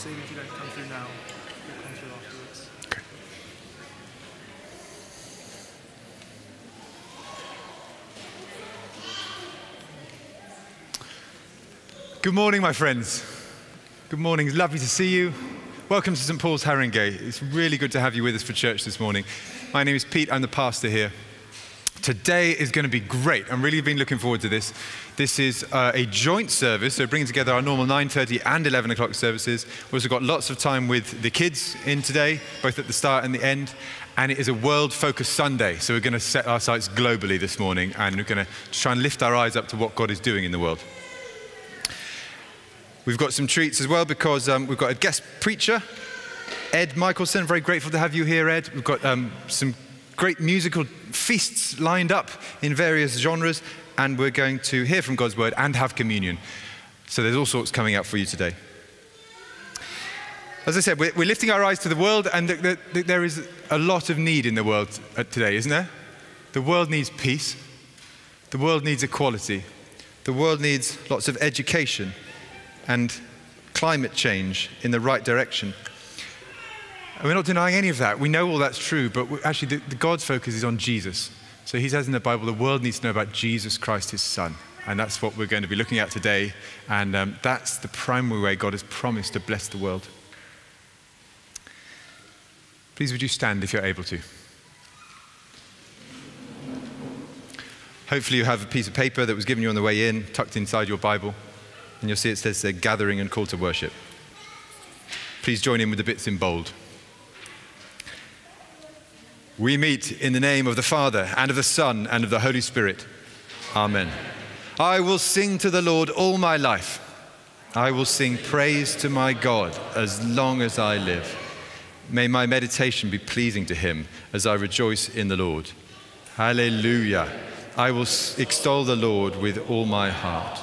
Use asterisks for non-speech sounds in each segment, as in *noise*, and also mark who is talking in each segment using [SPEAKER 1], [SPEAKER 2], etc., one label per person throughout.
[SPEAKER 1] So if you don't come through now, you'll come through afterwards.
[SPEAKER 2] Good morning, my friends. Good morning. It's lovely to see you. Welcome to St. Paul's Harringay. It's really good to have you with us for church this morning. My name is Pete. I'm the pastor here. Today is going to be great. I'm really been looking forward to this. This is uh, a joint service, so bringing together our normal 9:30 and 11 o'clock services. We've also got lots of time with the kids in today, both at the start and the end. And it is a world-focused Sunday, so we're going to set our sights globally this morning, and we're going to try and lift our eyes up to what God is doing in the world. We've got some treats as well because um, we've got a guest preacher, Ed Michaelson. Very grateful to have you here, Ed. We've got um, some great musical feasts lined up in various genres, and we're going to hear from God's word and have communion. So there's all sorts coming up for you today. As I said, we're, lifting our eyes to the world, and th- th- th- there is a lot of need in the world uh, today, isn't there? The world needs peace. The world needs equality. The world needs lots of education and climate change in the right direction. And we're not denying any of that. We know all that's true, but actually, the, the God's focus is on Jesus. So he says in the Bible, the world needs to know about Jesus Christ, his son. And that's what we're going to be looking at today. And um, that's the primary way God has promised to bless the world. Please, would you stand if you're able to? Hopefully, you have a piece of paper that was given you on the way in, tucked inside your Bible. And you'll see it says gathering and call to worship. Please join in with the bits in bold. We meet in the name of the Father, and of the Son, and of the Holy Spirit. Amen. I will sing to the Lord all my life. I will sing praise to my God as long as I live. May my meditation be pleasing to him as I rejoice in the Lord. Hallelujah. I will extol the Lord with all my heart.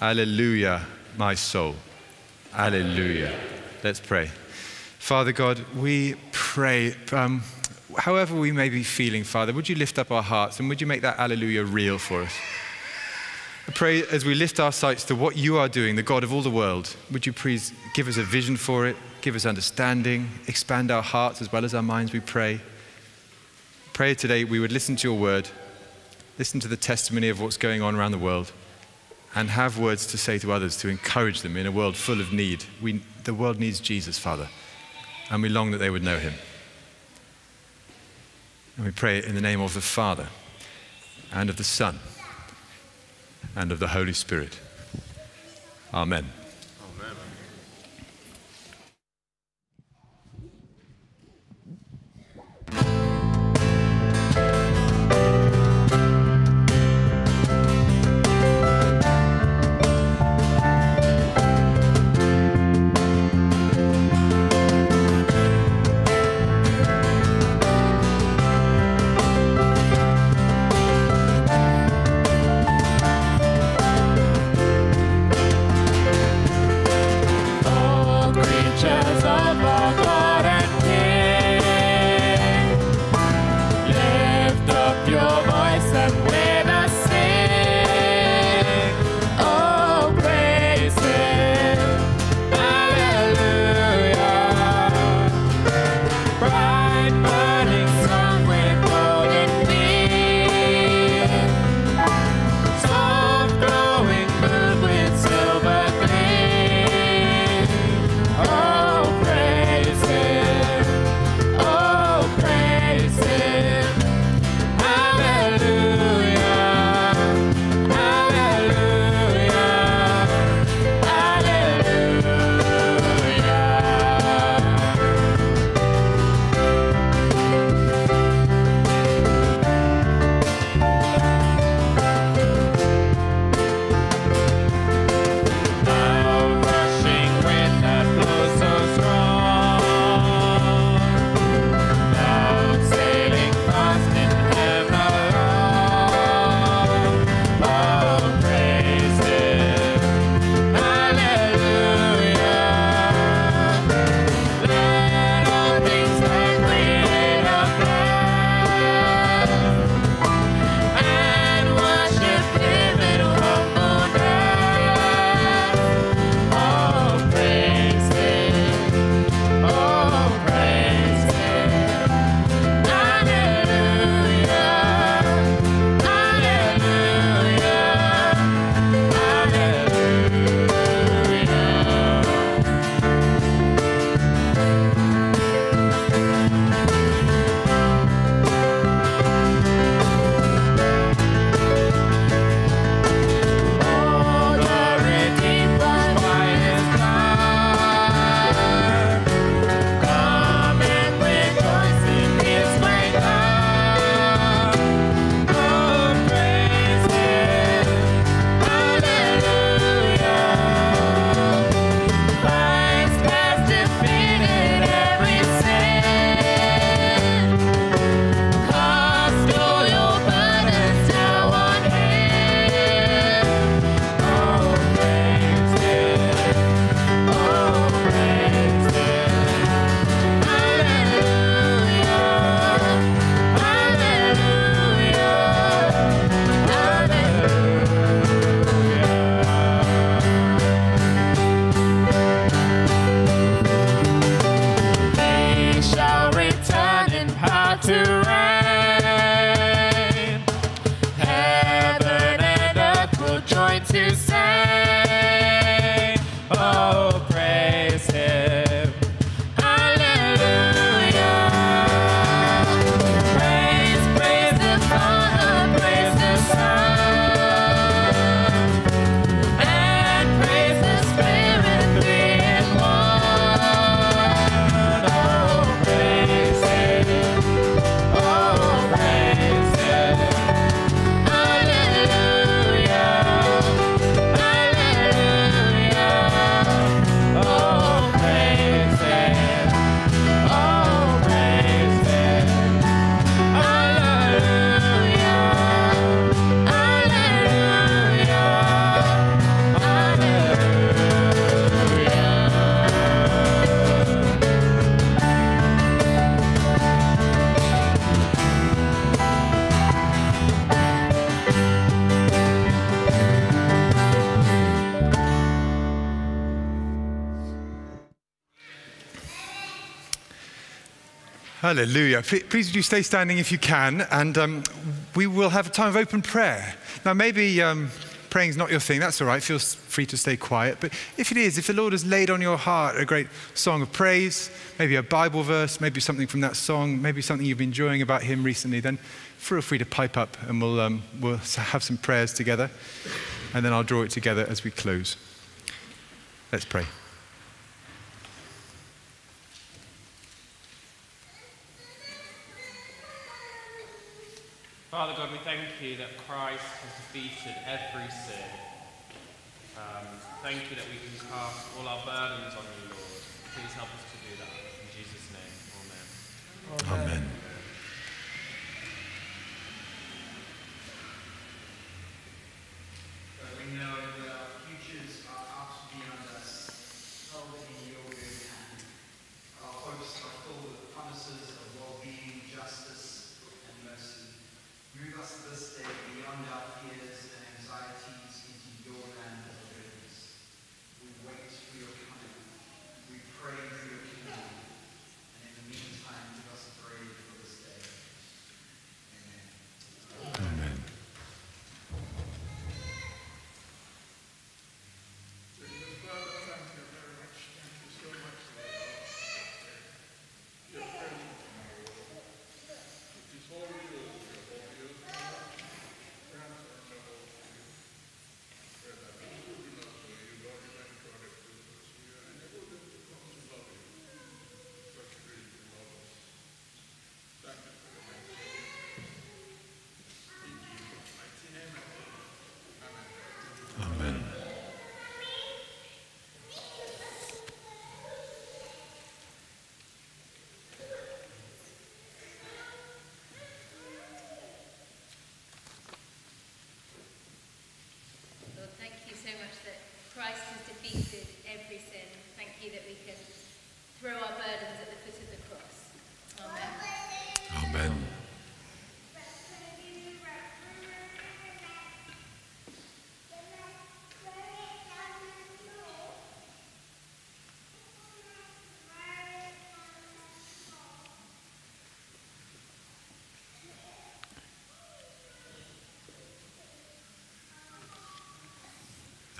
[SPEAKER 2] Hallelujah, my soul. Hallelujah. Let's pray. Father God, we pray, um, however we may be feeling, Father, would you lift up our hearts and would you make that hallelujah real for us? I pray as we lift our sights to what you are doing, the God of all the world, would you please give us a vision for it, give us understanding, expand our hearts as well as our minds, we pray. Pray today we would listen to your word, listen to the testimony of what's going on around the world, and have words to say to others to encourage them in a world full of need. We, the world needs Jesus, Father, and we long that they would know him. And we pray in the name of the Father, and of the Son, and of the Holy Spirit. Amen. Hallelujah. Please, do stay standing if you can, and um, we will have a time of open prayer. Now, maybe um, praying is not your thing, that's all right. Feel free to stay quiet. But if it is, if the Lord has laid on your heart a great song of praise, maybe a Bible verse, maybe something from that song, maybe something you've been enjoying about Him recently, then feel free to pipe up and we'll, um, we'll have some prayers together. And then I'll draw it together as we close. Let's pray.
[SPEAKER 3] Father God, we thank you that Christ has defeated every sin. Um, thank you that we can cast all our burdens on you, Lord. Please help us to do that. In Jesus' name, amen.
[SPEAKER 2] Amen.
[SPEAKER 4] We know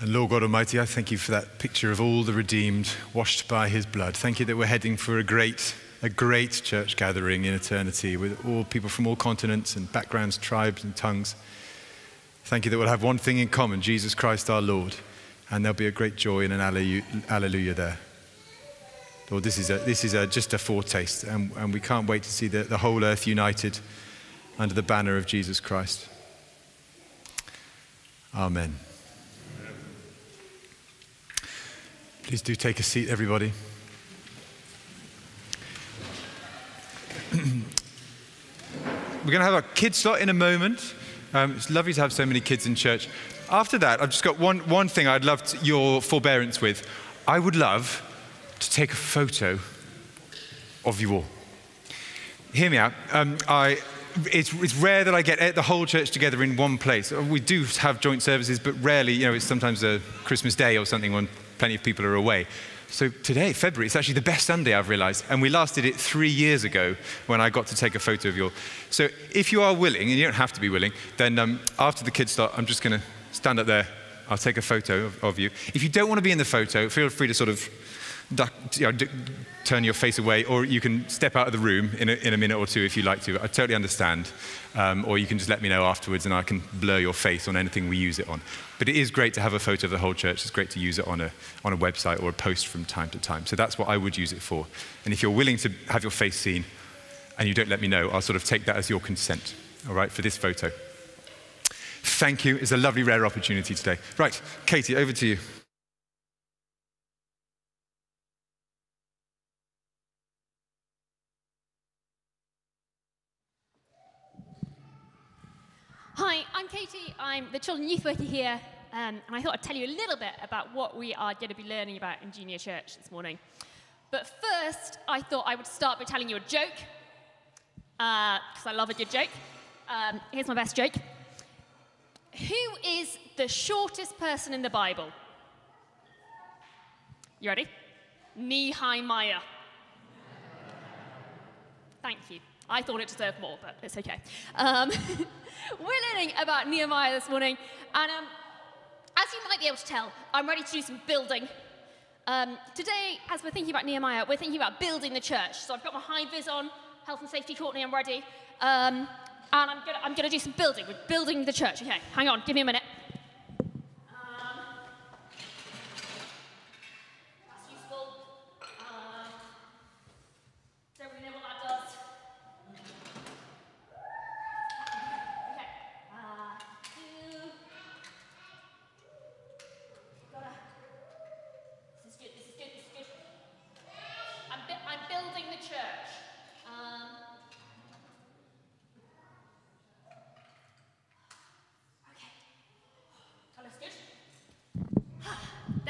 [SPEAKER 4] And
[SPEAKER 5] Lord
[SPEAKER 2] God Almighty, I thank you for that picture of all the redeemed washed by his blood. Thank you that we're heading for a great, a great church gathering in eternity with all people from all continents and backgrounds, tribes, and tongues. Thank you that we'll have one thing in common Jesus Christ our Lord. And there'll be a great joy and an alleluia, there. Lord, this is, a, this is a, just a foretaste, and, and we can't wait to see the, the whole earth united under the banner of Jesus Christ. Amen. Please do take a seat, everybody. *clears throat* We're going to have a kids slot in a moment. Um, it's lovely to have so many kids in church. After that, I've just got one, one thing I'd love to, your forbearance with. I would love to take a photo of you all. Hear me out. Um, I, it's, it's rare that I get the whole church together in one place. We do have joint services, but rarely, you know, it's sometimes a Christmas day or something when plenty of people are away. So today, February, it's actually the best Sunday I've realized. And we last did it three years ago when I got to take a photo of you all. So if you are willing, and you don't have to be willing, then um, after the kids start, I'm just going to stand up there. I'll take a photo of, of you. If you don't want to be in the photo, feel free to sort of duck, you know, turn your face away, or you can step out of the room in a, in a minute or two if you like to. I totally understand. Um, or you can just let me know afterwards and I can blur your face on anything we use it on. But it is great to have a photo of the whole church. It's great to use it on a, on a website or a post from time to time. So that's what I would use it for. And if you're willing to have your face seen and you don't let me know, I'll sort of take that as your consent, all right, for this photo. Thank you. It's a lovely, rare opportunity today. Right, Katie, over to you.
[SPEAKER 6] Hi, I'm Katie. I'm the children youth worker here, um, and I thought I'd tell you a little bit about what we are going to be learning about in junior church this morning. But first, I thought I would start by telling you a joke, because I love a good joke. Um, here's my best joke. Who is the shortest person in the Bible? You ready? Nehemiah. Thank you. I thought it deserved more, but it's okay. Um, *laughs* we're learning about Nehemiah this morning, and um, as you might be able to tell, I'm ready to do some building. Um, today, as we're thinking about Nehemiah, we're thinking about building the church. So I've got my high vis on, health and safety Courtney, I'm ready. Um, and I'm gonna, I'm gonna do some building. We're building the church. Okay, hang on, give me a minute.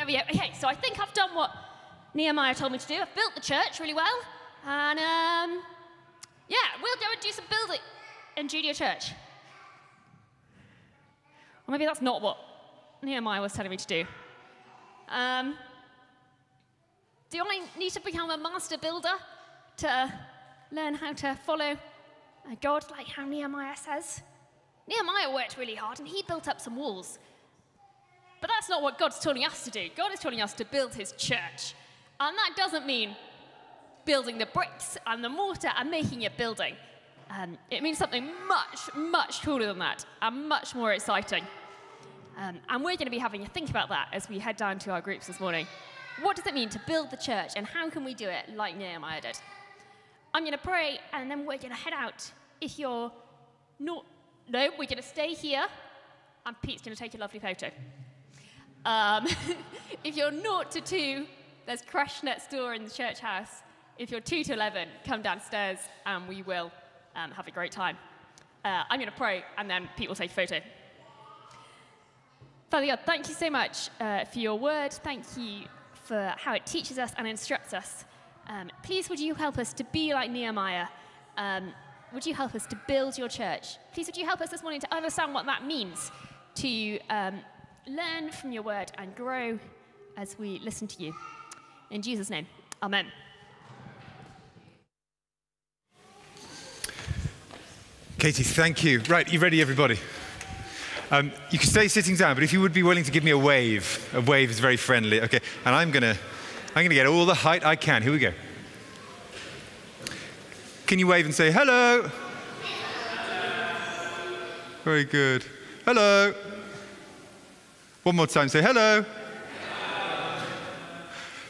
[SPEAKER 6] We. Okay, so I think I've done what Nehemiah told me to do. I've built the church really well. And um, yeah, we'll go and do some building in junior church. Or maybe that's not what Nehemiah was telling me to do. Um, do I need to become a master builder to learn how to follow God like how Nehemiah says? Nehemiah worked really hard and he built up some walls. But that's not what God's telling us to do. God is telling us to build his church. And that doesn't mean building the bricks and the mortar and making a building. Um, it means something much, much cooler than that and much more exciting. Um, and we're going to be having a think about that as we head down to our groups this morning. What does it mean to build the church and how can we do it like Nehemiah did? I'm going to pray and then we're going to head out. If you're not, no, we're going to stay here and Pete's going to take a lovely photo. Um, *laughs* if you're 0 to 2, there's crèche next door in the church house. If you're 2 to 11, come downstairs and we will um, have a great time. Uh, I'm going to pray and then Pete will take a photo. Father God, thank you so much uh, for your word. Thank you for how it teaches us and instructs us. Um, please, would you help us to be like Nehemiah? Um, would you help us to build your church? Please, would you help us this morning to understand what that means to um, learn from your word and grow as we listen to you? In Jesus' name, amen.
[SPEAKER 2] Katie, thank you. Right, you ready, everybody? Um, you can stay sitting down, but if you would be willing to give me a wave, a wave is very friendly. Okay, and I'm gonna, I'm gonna get all the height I can. Here we go. Can you wave and say hello? Very good. Hello. One more time. Say hello.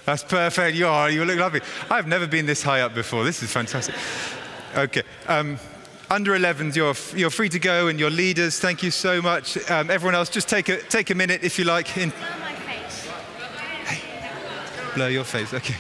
[SPEAKER 2] That's perfect. You are. You look lovely. I've never been this high up before. This is fantastic. Okay. Um, under 11s, you're, you're free to go, and your leaders, thank you so much. Um, everyone else, just take a, take a minute if you like. In,
[SPEAKER 5] Blur my face.
[SPEAKER 2] blur your face, okay,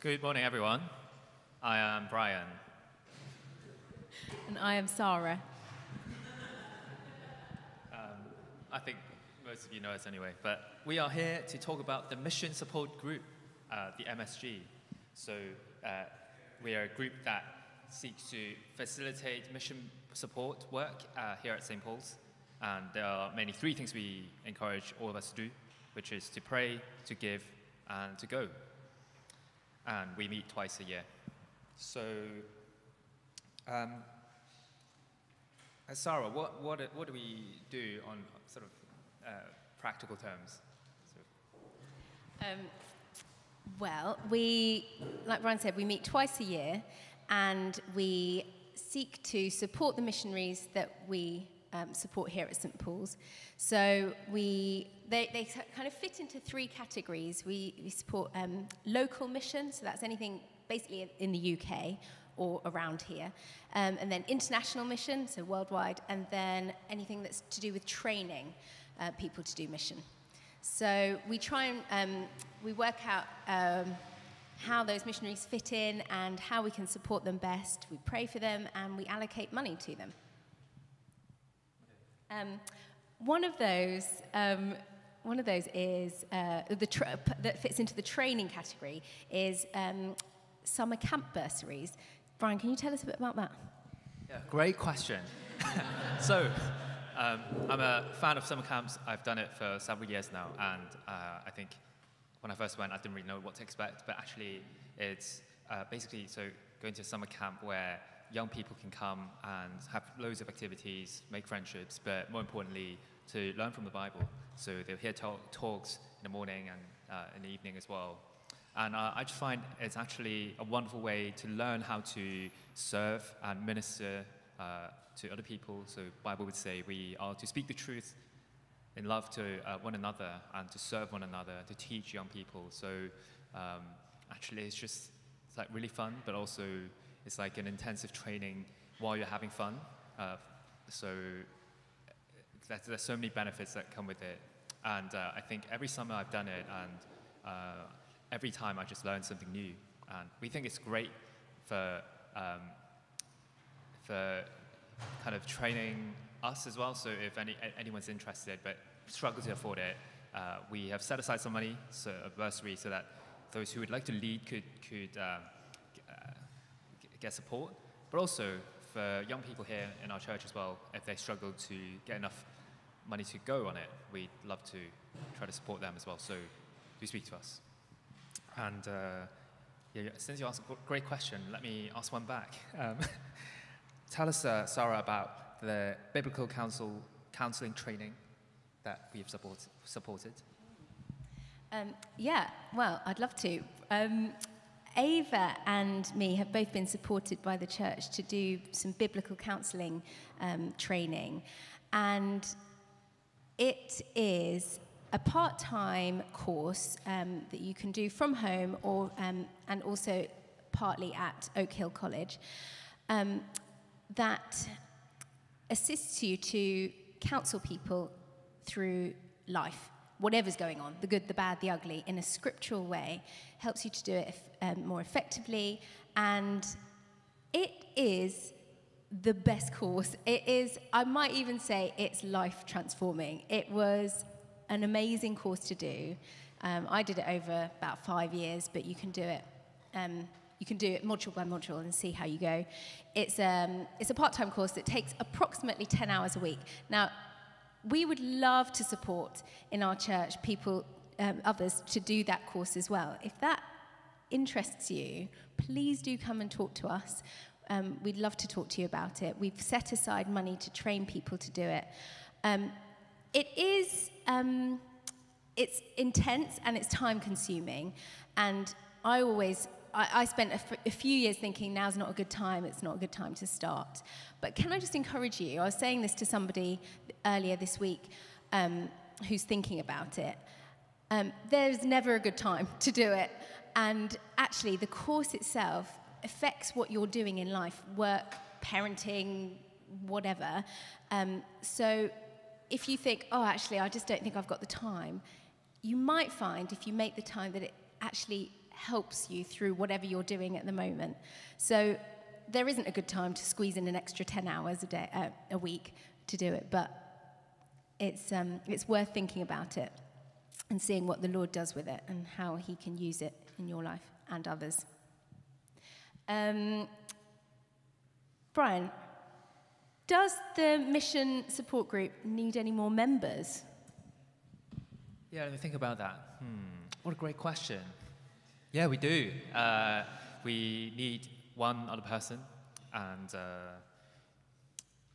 [SPEAKER 7] Good morning, everyone. I am Brian.
[SPEAKER 8] And I am Sarah.
[SPEAKER 7] I think most of you know us anyway, but we are here to talk about the Mission Support Group, uh, the MSG. So uh, we are a group that seeks to facilitate mission support work uh, here at St. Paul's. And there are mainly three things we encourage all of us to do, which is to pray, to give, and to go. And we meet twice a year. So, um, uh, Sarah, what, what, what do we do on sort of uh, practical terms?
[SPEAKER 8] Um, well, we, like Brian said, we meet twice a year and we seek to support the missionaries that we um, support here at St Paul's. So we they, they kind of fit into three categories. We, we support um, local mission, so that's anything basically in the UK or around here, um, and then international mission, so worldwide, and then anything that's to do with training uh, people to do mission. So we try and um, we work out um, how those missionaries fit in and how we can support them best. We pray for them and we allocate money to them. Um, one of those, um, one of those is uh, the that fits into the training category is um, summer camp bursaries. Brian, can you tell us a bit about that?
[SPEAKER 7] Yeah, great question. *laughs* so, um, I'm a fan of summer camps. I've done it for several years now, and uh, I think when I first went, I didn't really know what to expect. But actually, it's uh, basically so going to a summer camp where young people can come and have loads of activities, make friendships, but more importantly, to learn from the Bible. So they'll hear talk, talks in the morning and uh, in the evening as well. And uh, I just find it's actually a wonderful way to learn how to serve and minister uh, to other people. So Bible would say we are to speak the truth in love to uh, one another and to serve one another, to teach young people. So um, actually, it's just it's like really fun, but also it's like an intensive training while you're having fun. Uh, so there's, there's so many benefits that come with it. And uh, I think every summer I've done it, and uh, every time I just learn something new. And we think it's great for, um, for kind of training us as well. So if any, anyone's interested but struggle to afford it, uh, we have set aside some money, so a bursary, so that those who would like to lead could, could um, get support. But also for young people here in our church as well, if they struggle to get enough money to go on it, we'd love to try to support them as well. So do speak to us. And uh, yeah, since you asked a great question, let me ask one back. *laughs* Um, tell us, uh, Sarah, about the biblical counsel counseling training that we've support, supported.
[SPEAKER 8] Um, yeah, well, I'd love to. Um, Ava and me have both been supported by the church to do some biblical counseling um, training. And it is a part time course um, that you can do from home or, um, and also partly at Oak Hill College um, that assists you to counsel people through life, whatever's going on the good, the bad, the ugly in a scriptural way, helps you to do it um, more effectively. And it is the best course. It is, I might even say, it's life transforming. It was an amazing course to do. Um, I did it over about five years, but you can do it. Um, you can do it module by module and see how you go. It's, um, it's a part-time course that takes approximately 10 hours a week. Now, we would love to support in our church people, um, others, to do that course as well. If that interests you, please do come and talk to us. Um, we'd love to talk to you about it. We've set aside money to train people to do it. Um, it is um, it's intense and it's time consuming. And I always, I, spent a few years thinking now's not a good time, it's not a good time to start. But can I just encourage you? I was saying this to somebody earlier this week um, who's thinking about it. Um, there's never a good time *laughs* to do it. And actually, the course itself affects what you're doing in life work, parenting, whatever. Um, so if you think, oh, actually, I just don't think I've got the time, you might find if you make the time that it actually helps you through whatever you're doing at the moment. So there isn't a good time to squeeze in an extra 10 hours a day, uh, a week to do it, but it's, um, it's worth thinking about it and seeing what the Lord does with it and how he can use it in your life and others. Um, Brian, does the mission support group need any more members?
[SPEAKER 7] Yeah, let me think about that. Hmm, what a great question. Yeah, we do. Uh, we need one other person, and uh,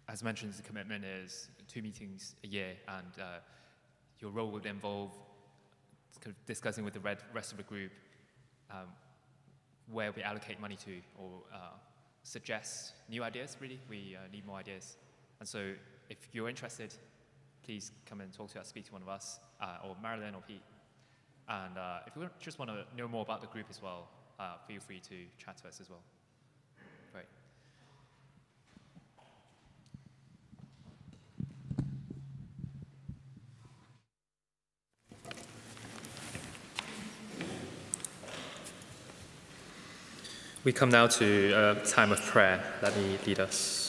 [SPEAKER 7] as mentioned, the commitment is two meetings a year, and uh, your role would involve kind of discussing with the rest of the group um, where we allocate money to, or uh, suggest new ideas, really. We uh, need more ideas.
[SPEAKER 9] And so if you're interested, please come and talk to us, speak to one of us, uh, or Marilyn or Pete. And uh, if you just want to know more about the group as well, uh, feel free to chat to us as well. Great. We come now to a time of prayer. Let me lead us.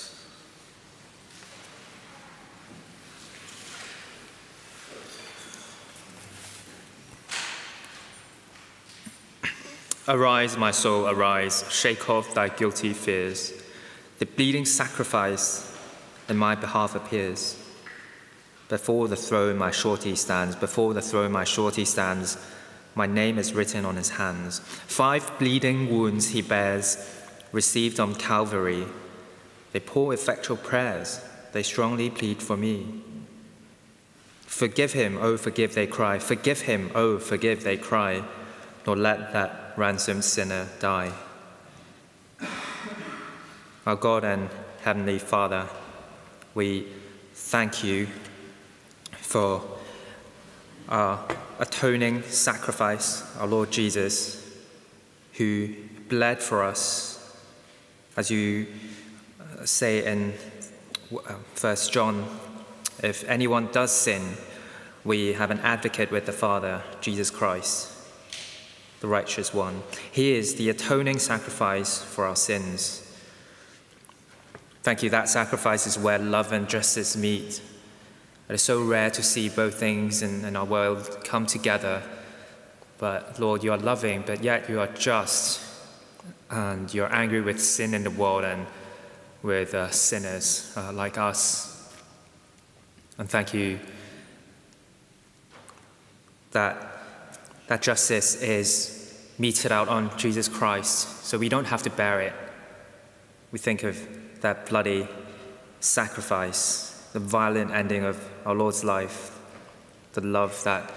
[SPEAKER 9] Arise, my soul, arise, shake off thy guilty fears. The bleeding sacrifice in my behalf appears. Before the throne my surety stands, before the throne my surety stands. My name is written on his hands. Five bleeding wounds he bears, received on Calvary. They pour effectual prayers, they strongly plead for me. Forgive him, oh, forgive, they cry. Forgive him, oh, forgive, they cry. Nor let that ransomed sinner die. Our God and Heavenly Father, we thank you for our atoning sacrifice, our Lord Jesus, who bled for us, as you uh, say in uh, First John, if anyone does sin, we have an advocate with the Father, Jesus Christ, the righteous one. He is the atoning sacrifice for our sins. Thank you. That sacrifice is where love and justice meet. It is so rare to see both things in, in our world come together. But Lord, you are loving, but yet you are just. And you're angry with sin in the world and with uh, sinners uh, like us. And thank you that that justice is meted out on Jesus Christ, so we don't have to bear it. We think of that bloody sacrifice, the violent ending of our Lord's life, the love that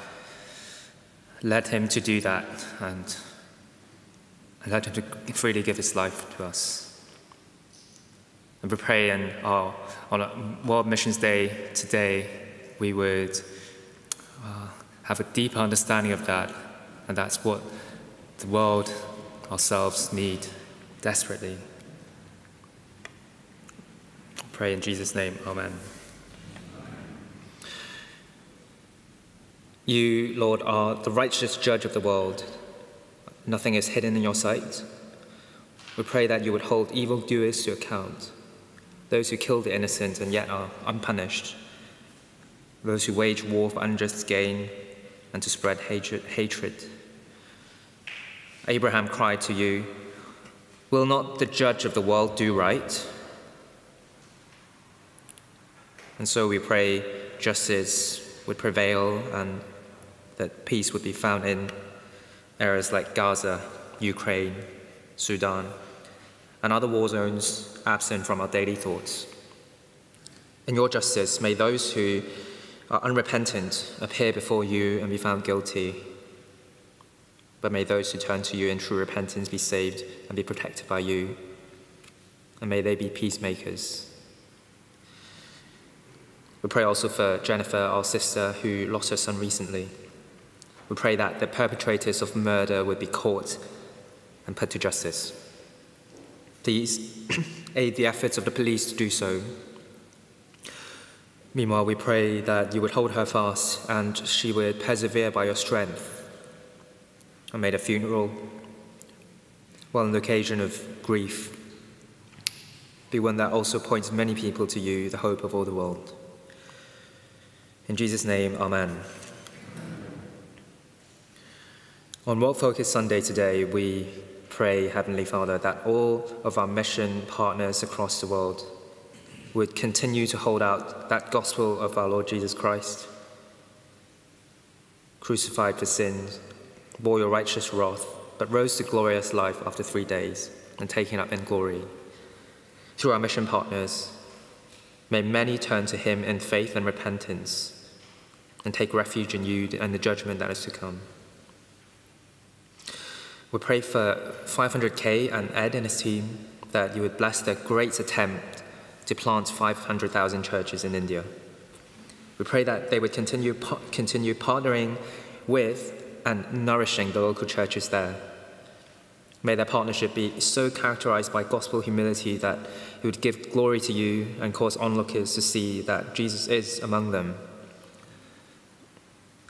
[SPEAKER 9] led him to do that and led him to freely give his life to us. And we pray in our, on World Missions Day today, we would uh, have a deeper understanding of that, and that's what the world ourselves need desperately. Pray in Jesus' name, Amen. You, Lord, are the righteous judge of the world. Nothing is hidden in your sight. We pray that you would hold evildoers to account, those who kill the innocent and yet are unpunished, those who wage war for unjust gain and to spread hatred. hatred. Abraham cried to you, Will not the judge of the world do right? And so we pray justice would prevail and that peace would be found in areas like Gaza, Ukraine, Sudan, and other war zones absent from our daily thoughts. In your justice, may those who are unrepentant appear before you and be found guilty, but may those who turn to you in true repentance be saved and be protected by you, and may they be peacemakers. We pray also for Jennifer, our sister, who lost her son recently. We pray that the perpetrators of murder would be caught and put to justice. Please *clears throat* aid the efforts of the police to do so. Meanwhile, we pray that you would hold her fast and she would persevere by your strength. And may the funeral, while an occasion of grief, be one that also points many people to you, the hope of all the world. In Jesus' name, Amen. On World Focus Sunday today, we pray, Heavenly Father, that all of our mission partners across the world would continue to hold out that gospel of our Lord Jesus Christ, crucified for sins, bore your righteous wrath, but rose to glorious life after three days and taken up in glory. Through our mission partners, may many turn to him in faith and repentance and take refuge in you and the judgment that is to come. We pray for 500K and Ed and his team that you would bless their great attempt to plant 500,000 churches in India. We pray that they would continue, continue partnering with and nourishing the local churches there. May their partnership be so characterized by gospel humility that it would give glory to you and cause onlookers to see that Jesus is among them.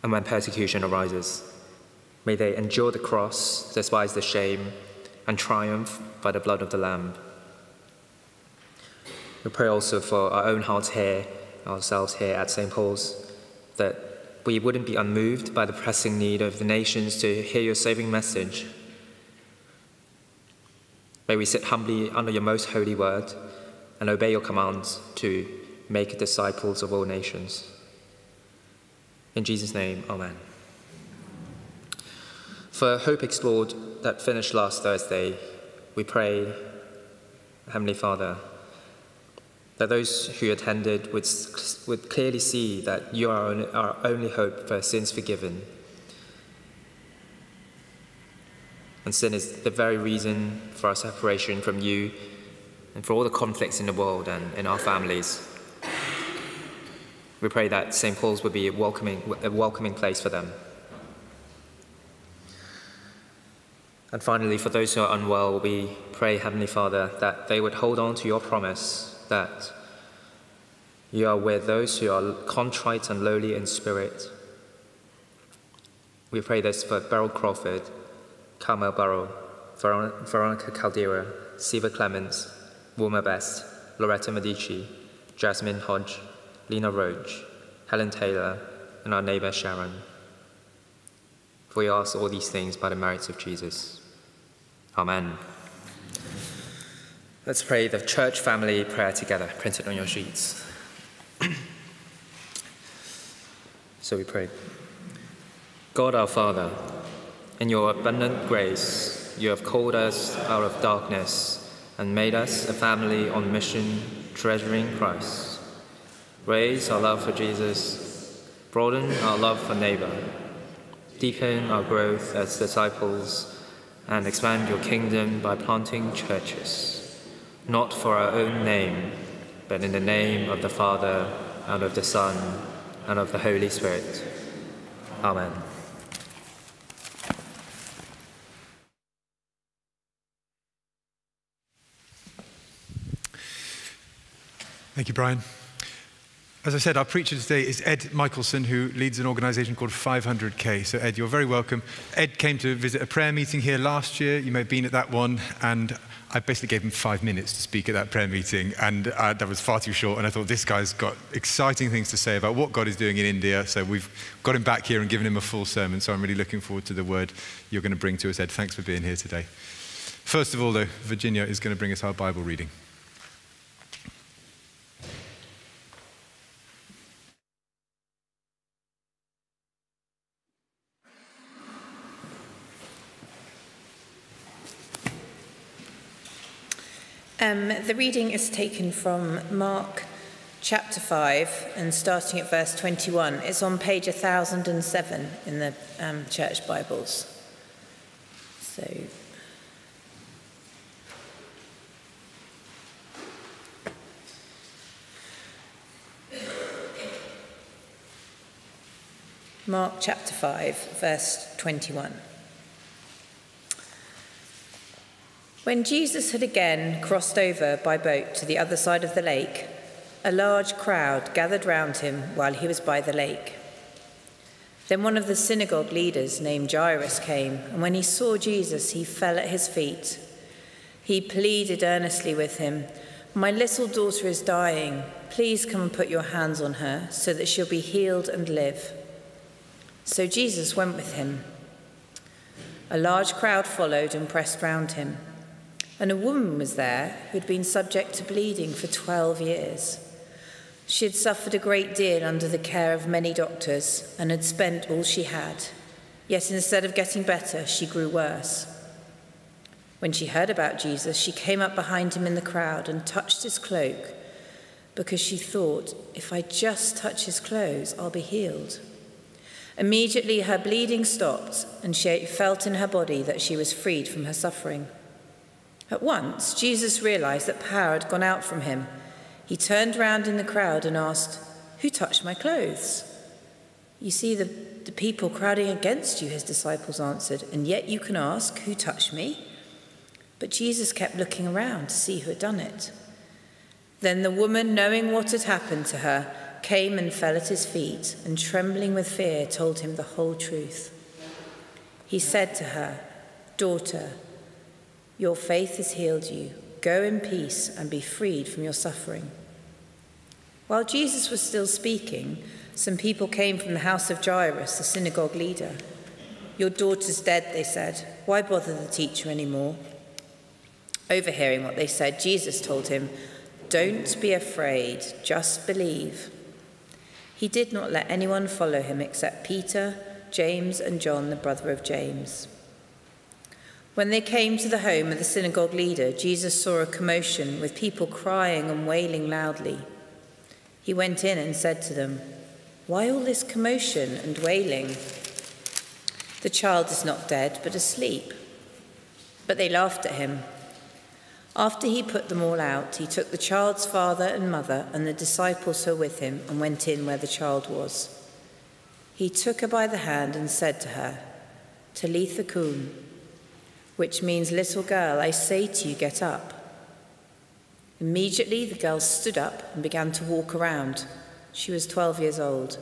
[SPEAKER 9] And when persecution arises, may they endure the cross, despise the shame, and triumph by the blood of the Lamb. We pray also for our own hearts here, ourselves here at St. Paul's, that we wouldn't be unmoved by the pressing need of the nations to hear your saving message. May we sit humbly under your most holy word and obey your commands to make disciples of all nations. In Jesus' name, Amen. For Hope Explored that finished last Thursday, we pray, Heavenly Father, that those who attended would, would clearly see that you are our only hope for sins forgiven. And sin is the very reason for our separation from you and for all the conflicts in the world and in our families. We pray that St. Paul's would be a welcoming, a welcoming place for them. And finally, for those who are unwell, we pray, Heavenly Father, that they would hold on to your promise that you are with those who are contrite and lowly in spirit. We pray this for Beryl Crawford, Carmel Burrow, Veronica Caldera, Siva Clements, Wilma Best, Loretta Medici, Jasmine Hodge, Lena Roach, Helen Taylor, and our neighbor Sharon. For we ask all these things by the merits of Jesus. Amen. Let's pray the church family prayer together, printed on your sheets. *clears throat* so we pray. God our Father, in your abundant grace, you have called us out of darkness and made us a family on mission, treasuring Christ. Raise our love for Jesus, broaden our love for neighbor, deepen our growth as disciples, and expand your kingdom by planting churches not for our own name, but in the name of the Father, and of the Son, and of the Holy Spirit. Amen.
[SPEAKER 2] Thank you, Brian. As I said, our preacher today is Ed Michaelson, who leads an organization called 500K. So, Ed, you're very welcome. Ed came to visit a prayer meeting here last year. You may have been at that one. And I basically gave him five minutes to speak at that prayer meeting. And uh, that was far too short. And I thought, this guy's got exciting things to say about what God is doing in India. So, we've got him back here and given him a full sermon. So, I'm really looking forward to the word you're going to bring to us, Ed. Thanks for being here today. First of all, though, Virginia is going to bring us our Bible reading.
[SPEAKER 10] Um, the reading is taken from Mark chapter 5 and starting at verse 21. It's on page 1007 in the um, church Bibles. So. Mark chapter 5, verse 21. When Jesus had again crossed over by boat to the other side of the lake, a large crowd gathered round him while he was by the lake. Then one of the synagogue leaders named Jairus came, and when he saw Jesus, he fell at his feet. He pleaded earnestly with him, My little daughter is dying. Please come and put your hands on her so that she'll be healed and live. So Jesus went with him. A large crowd followed and pressed round him. And a woman was there who'd been subject to bleeding for 12 years. She had suffered a great deal under the care of many doctors and had spent all she had. Yet instead of getting better, she grew worse. When she heard about Jesus, she came up behind him in the crowd and touched his cloak because she thought, if I just touch his clothes, I'll be healed. Immediately, her bleeding stopped, and she felt in her body that she was freed from her suffering. At once, Jesus realized that power had gone out from him. he turned round in the crowd and asked, Who touched my clothes? You see the, the people crowding against you, his disciples answered, and yet you can ask, Who touched me? But Jesus kept looking around to see who had done it. Then the woman, knowing what had happened to her, came and fell at his feet, and trembling with fear, told him the whole truth. He said to her, Daughter, your faith has healed you. Go in peace and be freed from your suffering. While Jesus was still speaking, some people came from the house of Jairus, the synagogue leader. Your daughter's dead, they said. Why bother the teacher anymore? Overhearing what they said, Jesus told him, Don't be afraid, just believe. He did not let anyone follow him except Peter, James, and John, the brother of James. When they came to the home of the synagogue leader, Jesus saw a commotion with people crying and wailing loudly. He went in and said to them, Why all this commotion and wailing? The child is not dead, but asleep. But they laughed at him. After he put them all out, he took the child's father and mother and the disciples who were with him and went in where the child was. He took her by the hand and said to her, Talitha koum, which means, Little girl, I say to you, get up. Immediately the girl stood up and began to walk around. She was 12 years old.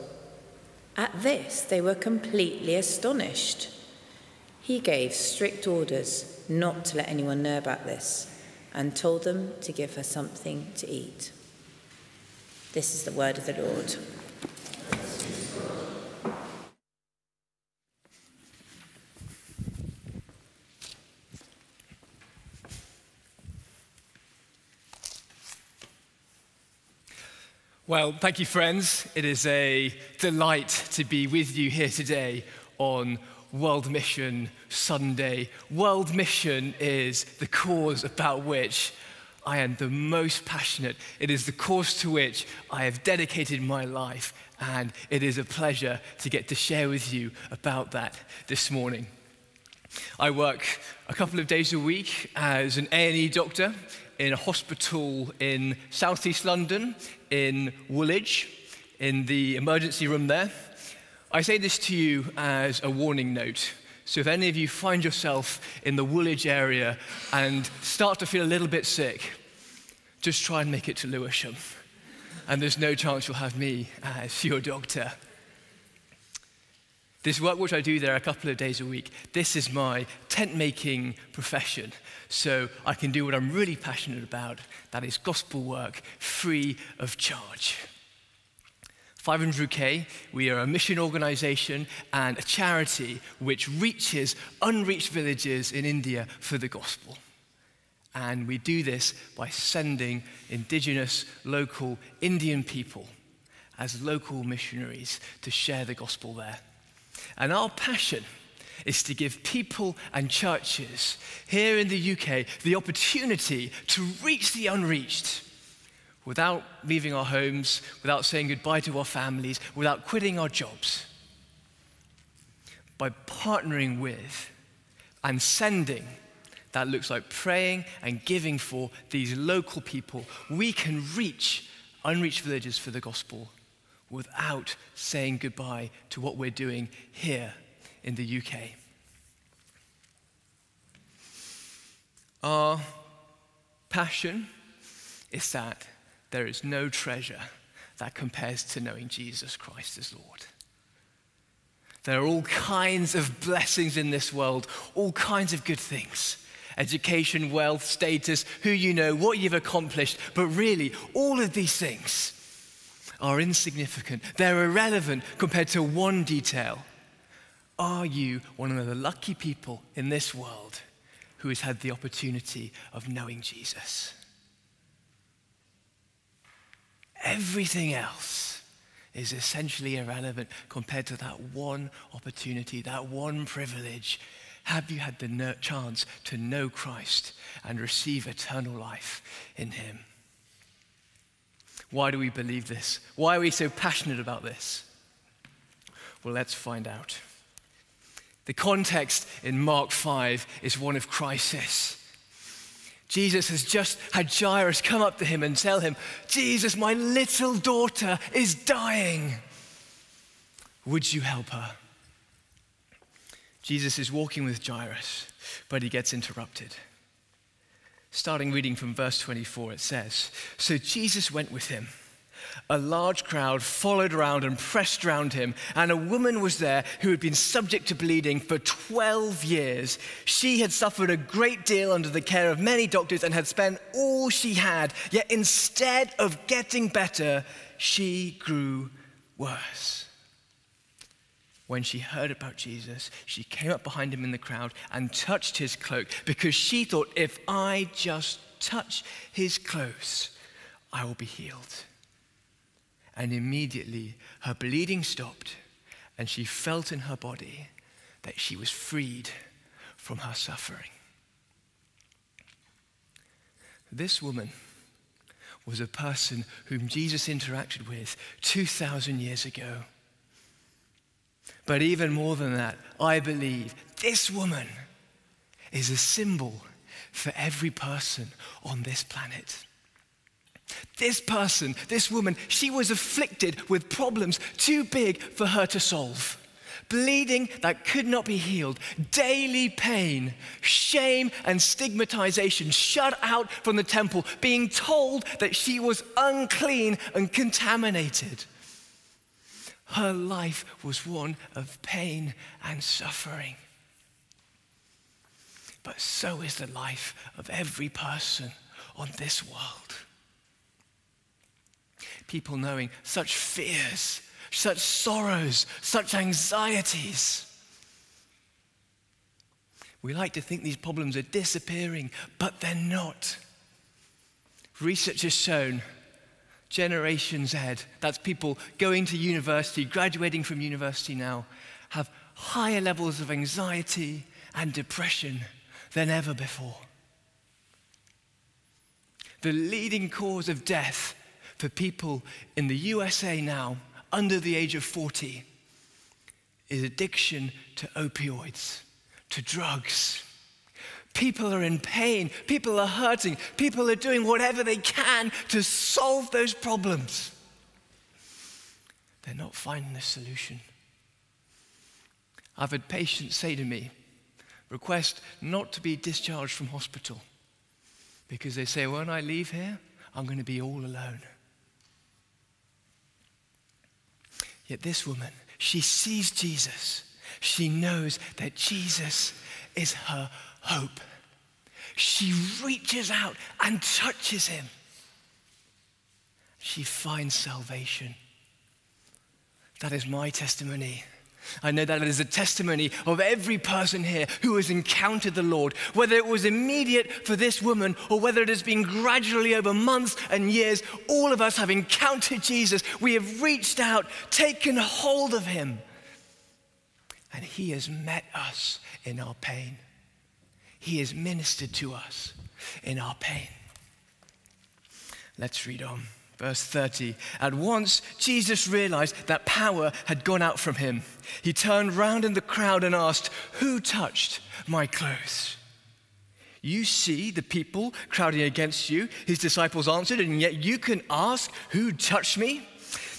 [SPEAKER 10] At this, they were completely astonished. He gave strict orders not to let anyone know about this and told them to give her something to eat. This is the word of the Lord.
[SPEAKER 11] Well, thank you, friends. It is a delight to be with you here today on World Mission Sunday. World Mission is the cause about which I am the most passionate. It is the cause to which I have dedicated my life, and it is a pleasure to get to share with you about that this morning. I work a couple of days a week as an A&E doctor in a hospital in southeast London, in Woolwich, in the emergency room there. I say this to you as a warning note. So if any of you find yourself in the Woolwich area and start to feel a little bit sick, just try and make it to Lewisham. And there's no chance you'll have me as your doctor. This work which I do there a couple of days a week, this is my tent making profession. So I can do what I'm really passionate about that is gospel work free of charge. 500K, we are a mission organization and a charity which reaches unreached villages in India for the gospel. And we do this by sending indigenous, local Indian people as local missionaries to share the gospel there. And our passion is to give people and churches here in the UK the opportunity to reach the unreached without leaving our homes, without saying goodbye to our families, without quitting our jobs. By partnering with and sending, that looks like praying and giving for these local people, we can reach unreached villages for the gospel without saying goodbye to what we're doing here in the UK. Our passion is that there is no treasure that compares to knowing Jesus Christ as Lord. There are all kinds of blessings in this world, all kinds of good things education, wealth, status, who you know, what you've accomplished. But really, all of these things are insignificant. They're irrelevant compared to one detail. Are you one of the lucky people in this world who has had the opportunity of knowing Jesus? Everything else is essentially irrelevant compared to that one opportunity, that one privilege. Have you had the chance to know Christ and receive eternal life in Him? Why do we believe this? Why are we so passionate about this? Well, let's find out. The context in Mark 5 is one of crisis. Jesus has just had Jairus come up to him and tell him, Jesus, my little daughter is dying. Would you help her? Jesus is walking with Jairus, but he gets interrupted. Starting reading from verse 24, it says So Jesus went with him. A large crowd followed around and pressed around him, and a woman was there who had been subject to bleeding for 12 years. She had suffered a great deal under the care of many doctors and had spent all she had, yet instead of getting better, she grew worse. When she heard about Jesus, she came up behind him in the crowd and touched his cloak because she thought, if I just touch his clothes, I will be healed. And immediately her bleeding stopped, and she felt in her body that she was freed from her suffering. This woman was a person whom Jesus interacted with 2,000 years ago. But even more than that, I believe this woman is a symbol for every person on this planet. This person, this woman, she was afflicted with problems too big for her to solve. Bleeding that could not be healed, daily pain, shame and stigmatization, shut out from the temple, being told that she was unclean and contaminated. Her life was one of pain and suffering. But so is the life of every person on this world. People knowing such fears, such sorrows, such anxieties. We like to think these problems are disappearing, but they're not. Research has shown Generation Z, that's people going to university, graduating from university now, have higher levels of anxiety and depression than ever before. The leading cause of death for people in the USA now under the age of 40 is addiction to opioids, to drugs. People are in pain. People are hurting. People are doing whatever they can to solve those problems. They're not finding the solution. I've had patients say to me, request not to be discharged from hospital because they say, when I leave here, I'm going to be all alone. Yet this woman, she sees Jesus. She knows that Jesus is her hope. She reaches out and touches him. She finds salvation. That is my testimony. I know that it is a testimony of every person here who has encountered the Lord, whether it was immediate for this woman or whether it has been gradually over months and years. All of us have encountered Jesus. We have reached out, taken hold of him, and he has met us in our pain. He has ministered to us in our pain. Let's read on. Verse 30. At once, Jesus realized that power had gone out from him. He turned round in the crowd and asked, Who touched my clothes? You see the people crowding against you, his disciples answered, and yet you can ask, Who touched me?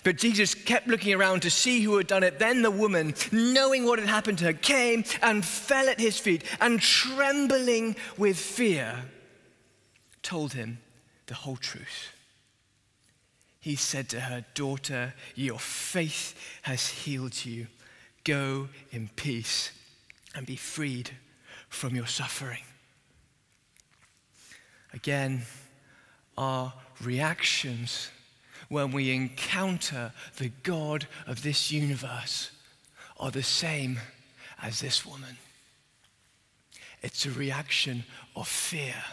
[SPEAKER 11] But Jesus kept looking around to see who had done it. Then the woman, knowing what had happened to her, came and fell at his feet and trembling with fear, told him the whole truth. He said to her, Daughter, your faith has healed you. Go in peace and be freed from your suffering. Again, our reactions when we encounter the God of this universe are the same as this woman. It's a reaction of fear,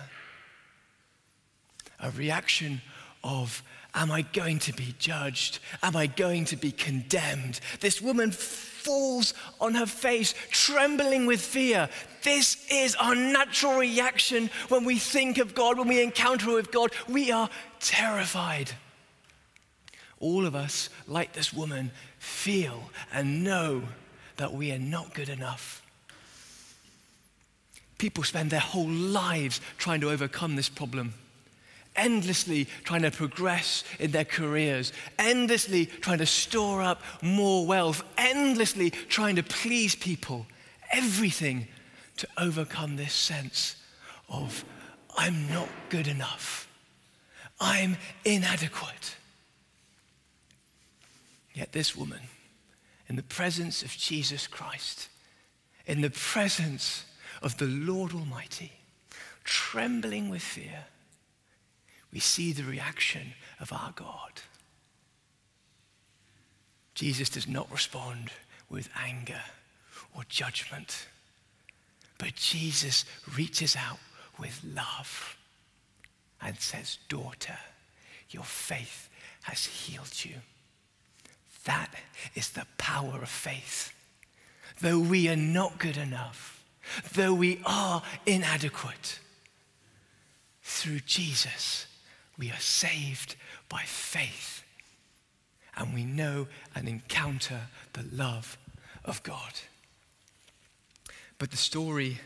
[SPEAKER 11] a reaction of, Am I going to be judged? Am I going to be condemned? This woman falls on her face, trembling with fear. This is our natural reaction when we think of God, when we encounter with God. We are terrified all of us, like this woman, feel and know that we are not good enough. People spend their whole lives trying to overcome this problem, endlessly trying to progress in their careers, endlessly trying to store up more wealth, endlessly trying to please people. Everything to overcome this sense of, I'm not good enough, I'm inadequate. Yet this woman, in the presence of Jesus Christ, in the presence of the Lord Almighty, trembling with fear, we see the reaction of our God. Jesus does not respond with anger or judgment, but Jesus reaches out with love and says, Daughter, your faith has healed you. That is the power of faith. Though we are not good enough, though we are inadequate, through Jesus, we are saved by faith. And we know and encounter the love of God. But the story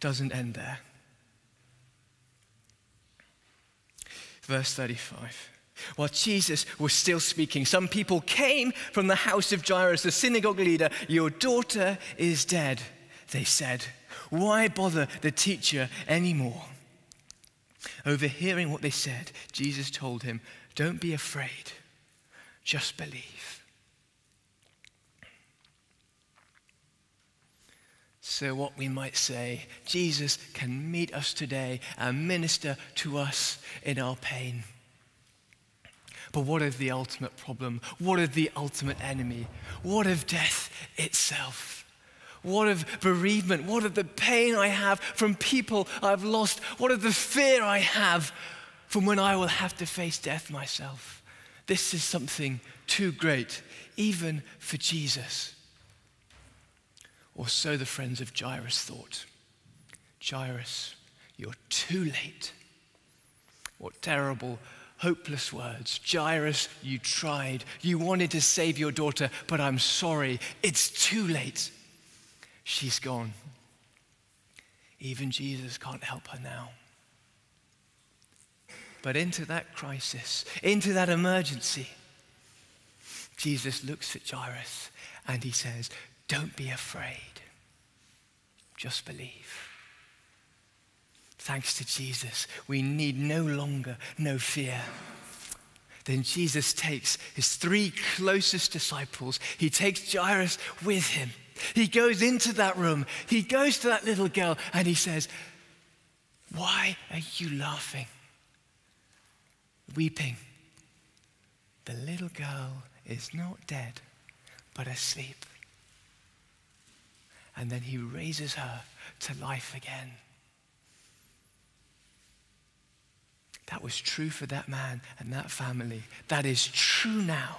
[SPEAKER 11] doesn't end there. Verse 35. While Jesus was still speaking, some people came from the house of Jairus, the synagogue leader. Your daughter is dead, they said. Why bother the teacher anymore? Overhearing what they said, Jesus told him, Don't be afraid, just believe. So, what we might say, Jesus can meet us today and minister to us in our pain. But what of the ultimate problem? What of the ultimate enemy? What of death itself? What of bereavement? What of the pain I have from people I've lost? What of the fear I have from when I will have to face death myself? This is something too great, even for Jesus. Or so the friends of Jairus thought. Jairus, you're too late. What terrible, hopeless words. Jairus, you tried. You wanted to save your daughter, but I'm sorry. It's too late. She's gone. Even Jesus can't help her now. But into that crisis, into that emergency, Jesus looks at Jairus and he says, Don't be afraid, just believe. Thanks to Jesus, we need no longer no fear. Then Jesus takes his three closest disciples, he takes Jairus with him. He goes into that room, he goes to that little girl, and he says, Why are you laughing? Weeping. The little girl is not dead, but asleep. And then he raises her to life again. That was true for that man and that family. That is true now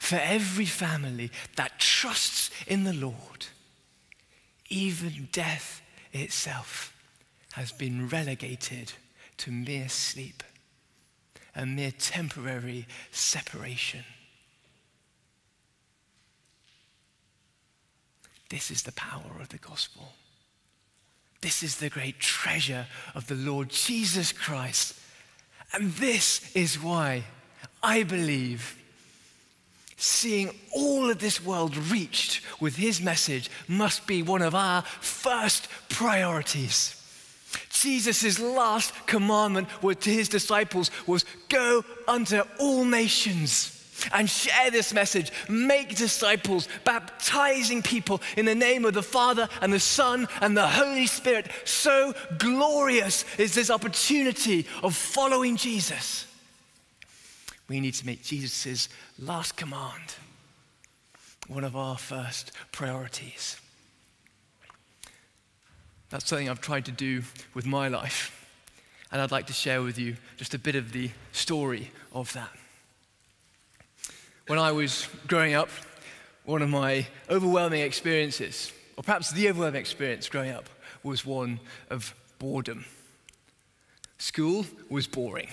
[SPEAKER 11] for every family that trusts in the Lord. Even death itself has been relegated to mere sleep, a mere temporary separation. This is the power of the gospel. This is the great treasure of the Lord Jesus Christ and this is why I believe seeing all of this world reached with his message must be one of our first priorities. Jesus' last commandment to his disciples was go unto all nations and share this message. Make disciples, baptizing people in the name of the Father and the Son and the Holy Spirit. So glorious is this opportunity of following Jesus. We need to make Jesus' last command one of our first priorities. That's something I've tried to do with my life. And I'd like to share with you just a bit of the story of that. When I was growing up, one of my overwhelming experiences, or perhaps the overwhelming experience growing up, was one of boredom. School was boring.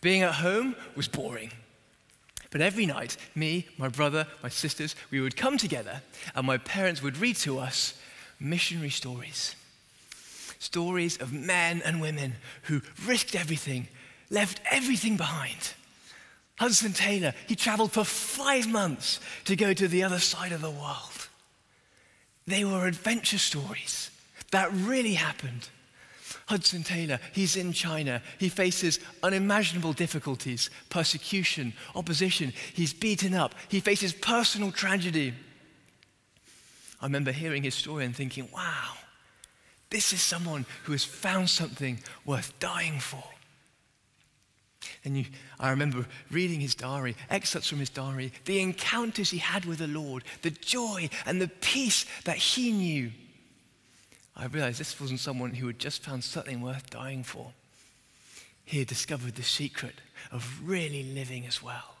[SPEAKER 11] Being at home was boring. But every night, me, my brother, my sisters, we would come together and my parents would read to us missionary stories. Stories of men and women who risked everything, left everything behind. Hudson Taylor, he traveled for five months to go to the other side of the world. They were adventure stories that really happened. Hudson Taylor, he's in China. He faces unimaginable difficulties, persecution, opposition. He's beaten up. He faces personal tragedy. I remember hearing his story and thinking, wow, this is someone who has found something worth dying for. And you, I remember reading his diary, excerpts from his diary, the encounters he had with the Lord, the joy and the peace that he knew. I realized this wasn't someone who had just found something worth dying for. He had discovered the secret of really living as well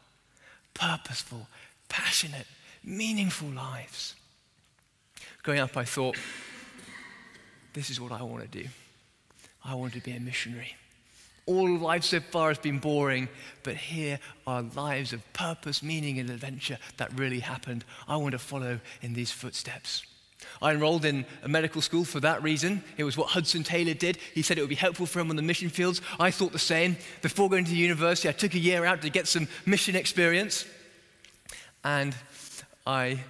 [SPEAKER 11] purposeful, passionate, meaningful lives. Growing up, I thought, this is what I want to do. I want to be a missionary. All of life so far has been boring, but here are lives of purpose, meaning, and adventure that really happened. I want to follow in these footsteps. I enrolled in a medical school for that reason. It was what Hudson Taylor did. He said it would be helpful for him on the mission fields. I thought the same. Before going to university, I took a year out to get some mission experience. And I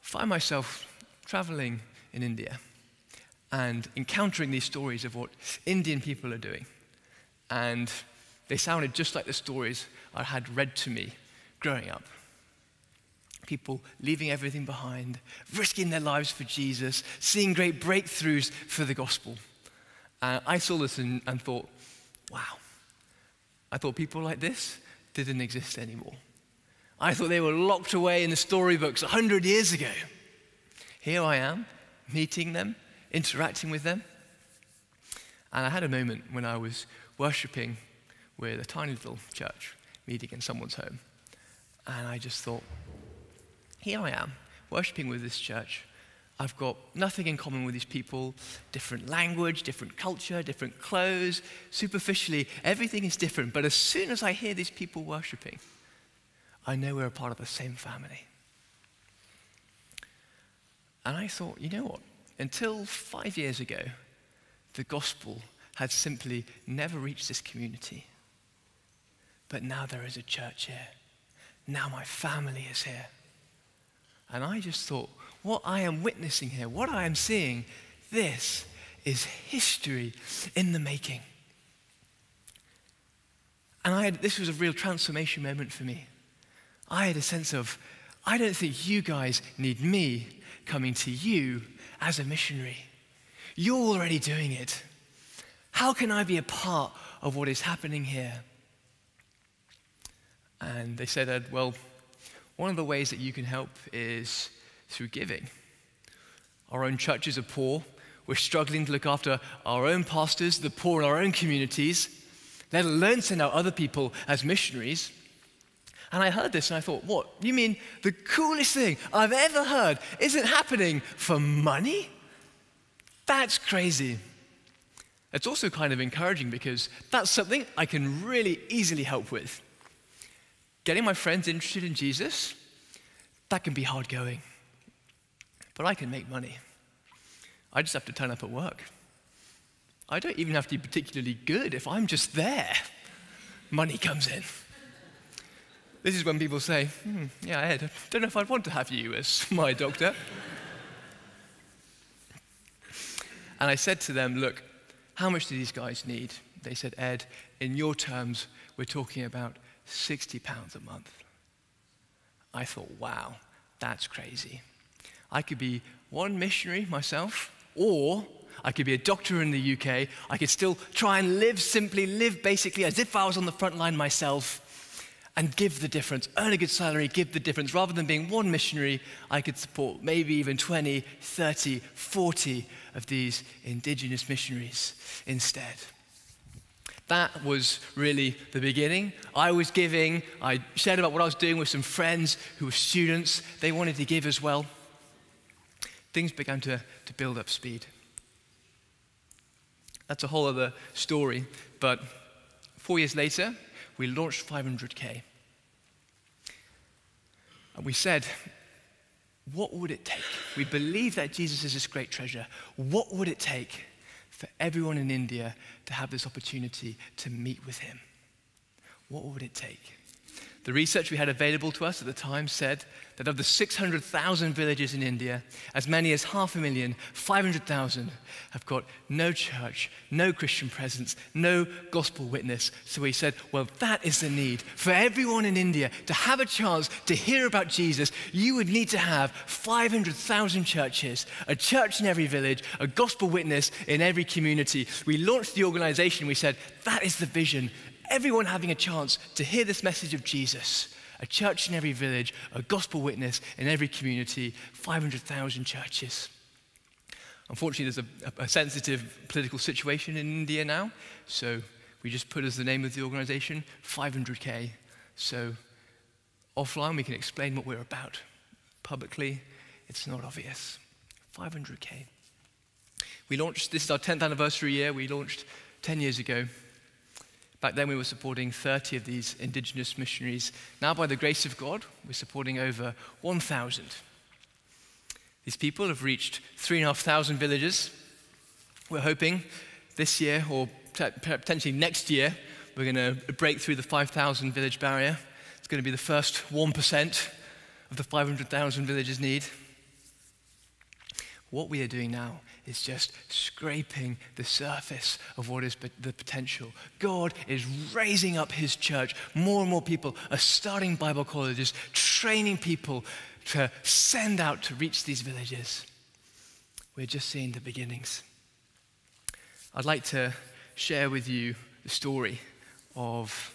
[SPEAKER 11] find myself traveling in India and encountering these stories of what Indian people are doing. And they sounded just like the stories I had read to me growing up people leaving everything behind, risking their lives for Jesus, seeing great breakthroughs for the gospel. I saw this and, and thought, wow. I thought people like this didn't exist anymore. I thought they were locked away in the storybooks 100 years ago. Here I am, meeting them, interacting with them. And I had a moment when I was worshipping with a tiny little church meeting in someone's home. And I just thought, here I am, worshiping with this church. I've got nothing in common with these people, different language, different culture, different clothes. Superficially, everything is different. But as soon as I hear these people worshiping, I know we're a part of the same family. And I thought, you know what? Until five years ago, the gospel had simply never reached this community. But now there is a church here. Now my family is here. And I just thought, what I am witnessing here, what I am seeing, this is history in the making. And I had, this was a real transformation moment for me. I had a sense of, I don't think you guys need me coming to you as a missionary. You're already doing it. How can I be a part of what is happening here? And they said, well, one of the ways that you can help is through giving. Our own churches are poor. We're struggling to look after our own pastors, the poor in our own communities, let alone send out other people as missionaries. And I heard this and I thought, what? You mean the coolest thing I've ever heard isn't happening for money? That's crazy. It's also kind of encouraging because that's something I can really easily help with getting my friends interested in Jesus, that can be hard going. But I can make money. I just have to turn up at work. I don't even have to be particularly good. If I'm just there, money comes in. This is when people say, hmm, Yeah, Ed, I don't know if I'd want to have you as my doctor. and I said to them, Look, how much do these guys need? They said, Ed, in your terms, we're talking about 60 pounds a month. I thought, wow, that's crazy. I could be one missionary myself, or I could be a doctor in the UK. I could still try and live simply, live basically as if I was on the front line myself and give the difference, earn a good salary, give the difference. Rather than being one missionary, I could support maybe even 20, 30, 40 of these indigenous missionaries instead. That was really the beginning. I was giving, I shared about what I was doing with some friends who were students. They wanted to give as well. Things began to, to build up speed. That's a whole other story, but four years later, we launched 500K. And we said, what would it take? We believe that Jesus is this great treasure. What would it take for everyone in India to have this opportunity to meet with him? What would it take? The research we had available to us at the time said that of the 600,000 villages in India, as many as half a million, 500,000, have got no church, no Christian presence, no gospel witness. So we said, well, that is the need. For everyone in India to have a chance to hear about Jesus, you would need to have 500,000 churches, a church in every village, a gospel witness in every community. We launched the organization. We said, that is the vision everyone having a chance to hear this message of Jesus. A church in every village, a gospel witness in every community, 500,000 churches. Unfortunately, there's a, a, sensitive political situation in India now, so we just put as the name of the organization 500K. So offline, we can explain what we're about. Publicly, it's not obvious. 500K. We launched, this is our 10th anniversary year, we launched 10 years ago. Back then, we were supporting 30 of these indigenous missionaries. Now, by the grace of God, we're supporting over 1,000. These people have reached 3,500 villages. We're hoping this year, or potentially next year, we're going to break through the 5,000 village barrier. It's going to be the first 1% of the 500,000 villages need. What we are doing now is just scraping the surface of what is the potential. God is raising up his church. More and more people are starting Bible colleges, training people to send out to reach these villages. We're just seeing the beginnings. I'd like to share with you the story of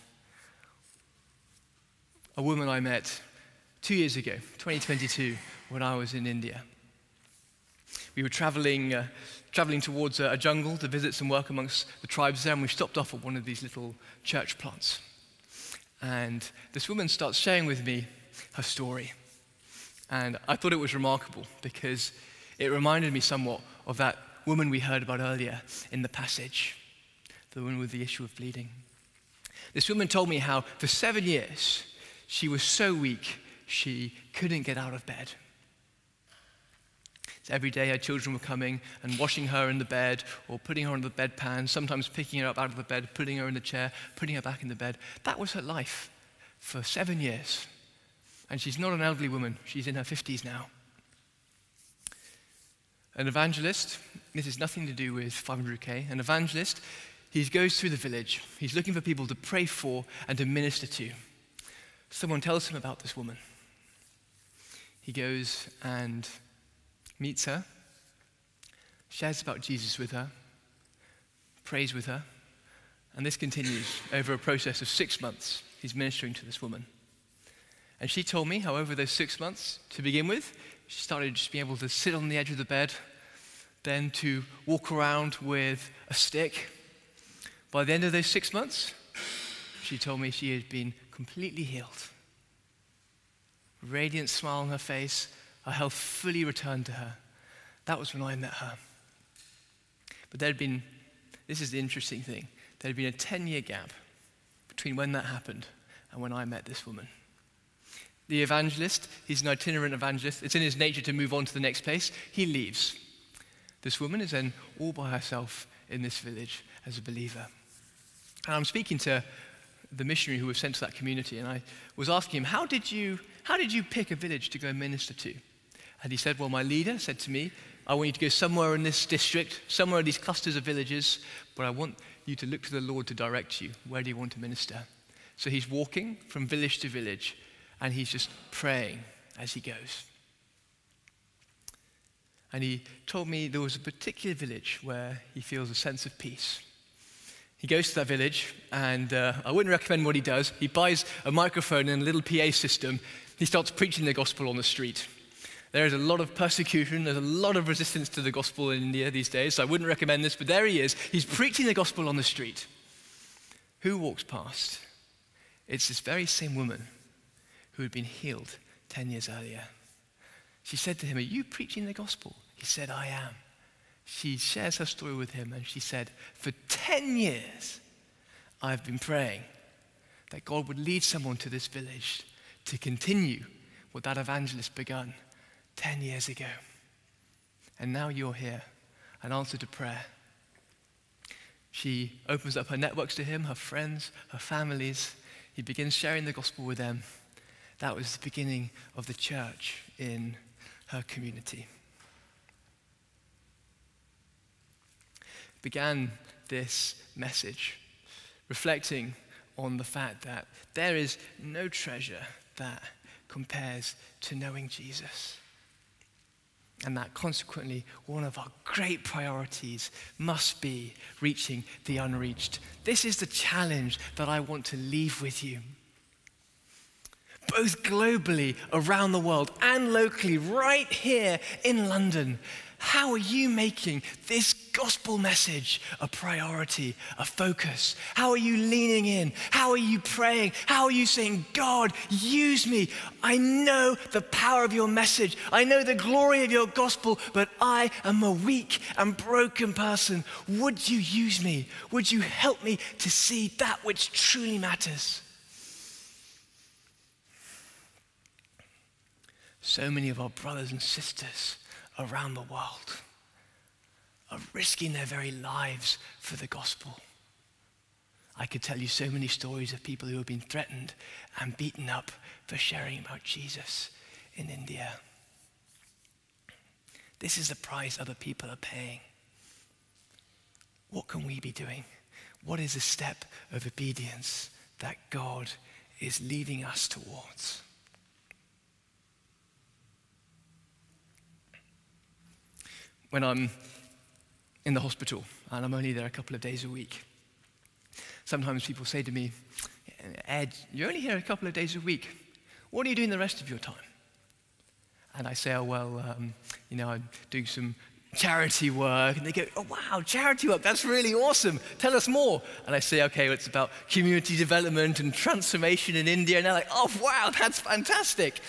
[SPEAKER 11] a woman I met two years ago, 2022, when I was in India. We were traveling, uh, traveling towards a, a, jungle to visit some work amongst the tribes there, and we stopped off at one of these little church plants. And this woman starts sharing with me her story. And I thought it was remarkable because it reminded me somewhat of that woman we heard about earlier in the passage, the woman with the issue of bleeding. This woman told me how for seven years she was so weak she couldn't get out of bed. Every day her children were coming and washing her in the bed or putting her on the bedpan, sometimes picking her up out of the bed, putting her in the chair, putting her back in the bed. That was her life for seven years. And she's not an elderly woman, she's in her 50s now. An evangelist, this has nothing to do with 500k, an evangelist, he goes through the village. He's looking for people to pray for and to minister to. Someone tells him about this woman. He goes and meets her, shares about Jesus with her, prays with her, and this continues over a process of six months. He's ministering to this woman. And she told me how over those six months, to begin with, she started just being able to sit on the edge of the bed, then to walk around with a stick. By the end of those six months, she told me she had been completely healed. Radiant smile on her face, her health fully returned to her. That was when I met her. But there had been, this is the interesting thing, there had been a 10 year gap between when that happened and when I met this woman. The evangelist, he's an itinerant evangelist. It's in his nature to move on to the next place. He leaves. This woman is then all by herself in this village as a believer. And I'm speaking to the missionary who was sent to that community, and I was asking him, How did you, how did you pick a village to go minister to? And he said, Well, my leader said to me, I want you to go somewhere in this district, somewhere in these clusters of villages, but I want you to look to the Lord to direct you. Where do you want to minister? So he's walking from village to village, and he's just praying as he goes. And he told me there was a particular village where he feels a sense of peace. He goes to that village, and uh, I wouldn't recommend what he does. He buys a microphone and a little PA system. He starts preaching the gospel on the street. There is a lot of persecution, there's a lot of resistance to the gospel in India these days, so I wouldn't recommend this, but there he is. He's preaching the gospel on the street. Who walks past? It's this very same woman who had been healed 10 years earlier. She said to him, Are you preaching the gospel? He said, I am. She shares her story with him and she said, For 10 years, I've been praying that God would lead someone to this village to continue what that evangelist begun 10 years ago. And now you're here, an answer to prayer. She opens up her networks to him, her friends, her families. He begins sharing the gospel with them. That was the beginning of the church in her community. Began this message reflecting on the fact that there is no treasure that compares to knowing Jesus. And that consequently, one of our great priorities must be reaching the unreached. This is the challenge that I want to leave with you. Both globally around the world and locally, right here in London, how are you making this gospel message a priority, a focus? How are you leaning in? How are you praying? How are you saying, God, use me? I know the power of your message. I know the glory of your gospel, but I am a weak and broken person. Would you use me? Would you help me to see that which truly matters? So many of our brothers and sisters around the world are risking their very lives for the gospel. I could tell you so many stories of people who have been threatened and beaten up for sharing about Jesus in India. This is the price other people are paying. What can we be doing? What is a step of obedience that God is leading us towards? When I'm in the hospital and I'm only there a couple of days a week. Sometimes people say to me, Ed, you're only here a couple of days a week. What are you doing the rest of your time? And I say, oh, well, um, you know, I'm doing some charity work. And they go, oh, wow, charity work, that's really awesome. Tell us more. And I say, okay, it's about community development and transformation in India. And they're like, oh, wow, that's fantastic.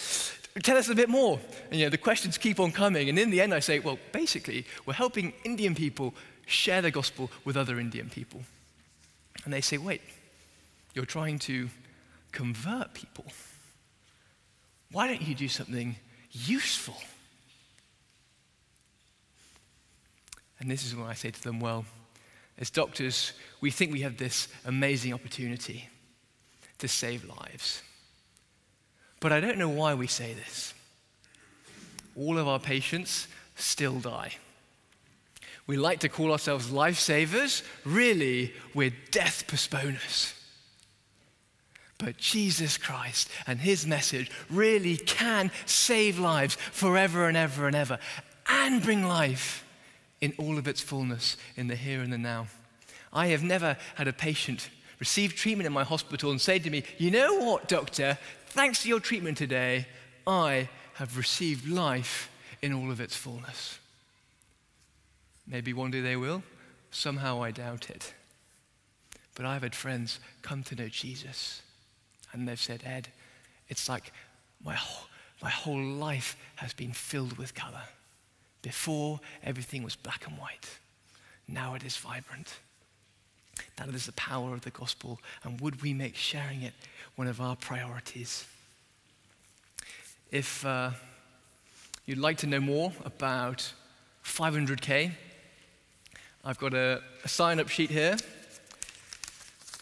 [SPEAKER 11] Tell us a bit more. And, you know, the questions keep on coming. And in the end, I say, well, basically, we're helping Indian people share the gospel with other Indian people. And they say, wait, you're trying to convert people. Why don't you do something useful? And this is when I say to them, well, as doctors, we think we have this amazing opportunity to save lives. But I don't know why we say this. All of our patients still die. We like to call ourselves lifesavers. Really, we're death postponers. But Jesus Christ and his message really can save lives forever and ever and ever and bring life in all of its fullness in the here and the now. I have never had a patient receive treatment in my hospital and say to me, You know what, doctor? Thanks to your treatment today, I have received life in all of its fullness. Maybe one day they will. Somehow I doubt it. But I've had friends come to know Jesus, and they've said, Ed, it's like my whole, my whole life has been filled with color. Before, everything was black and white. Now it is vibrant. That is the power of the gospel. And would we make sharing it one of our priorities? If uh, you'd like to know more about 500K, I've got a, a sign up sheet here.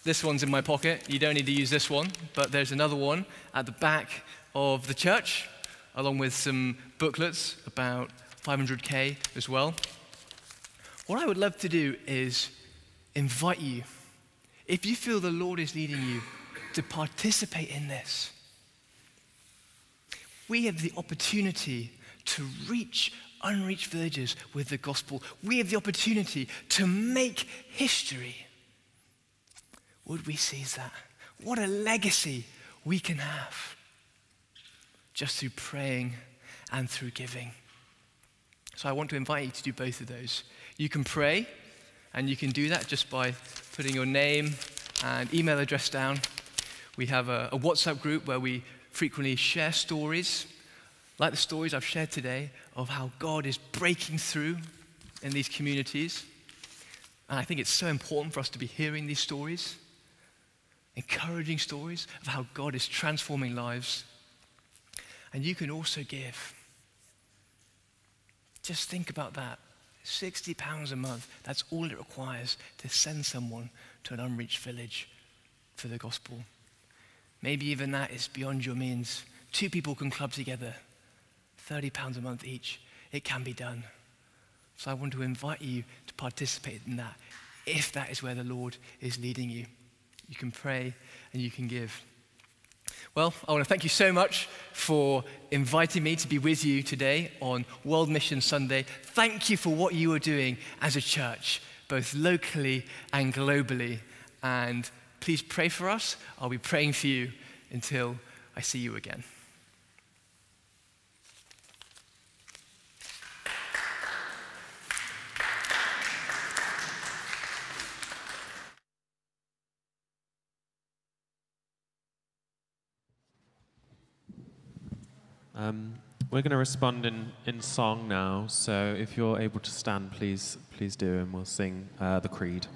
[SPEAKER 11] This one's in my pocket. You don't need to use this one, but there's another one at the back of the church, along with some booklets about 500K as well. What I would love to do is invite you, if you feel the Lord is leading you, to participate in this. We have the opportunity to reach unreached villages with the gospel. We have the opportunity to make history. Would we seize that? What a legacy we can have just through praying and through giving. So I want to invite you to do both of those. You can pray and you can do that just by putting your name and email address down. We have a, a WhatsApp group where we frequently share stories, like the stories I've shared today, of how God is breaking through in these communities. And I think it's so important for us to be hearing these stories, encouraging stories of how God is transforming lives. And you can also give. Just think about that. £60 a month, that's all it requires to send someone to an unreached village for the gospel. Maybe even that is beyond your means. Two people can club together, £30 a month each. It can be done. So I want to invite you to participate in that if that is where the Lord is leading you. You can pray and you can give. Well, I want to thank you so much for inviting me to be with you today on World Mission Sunday. Thank you for what you are doing as a church, both locally and globally. And please pray for us. I'll be praying for you until I see you again.
[SPEAKER 3] Um, we're going to respond in, in song now, so if you're able to stand, please, please do, and we'll sing uh, the Creed.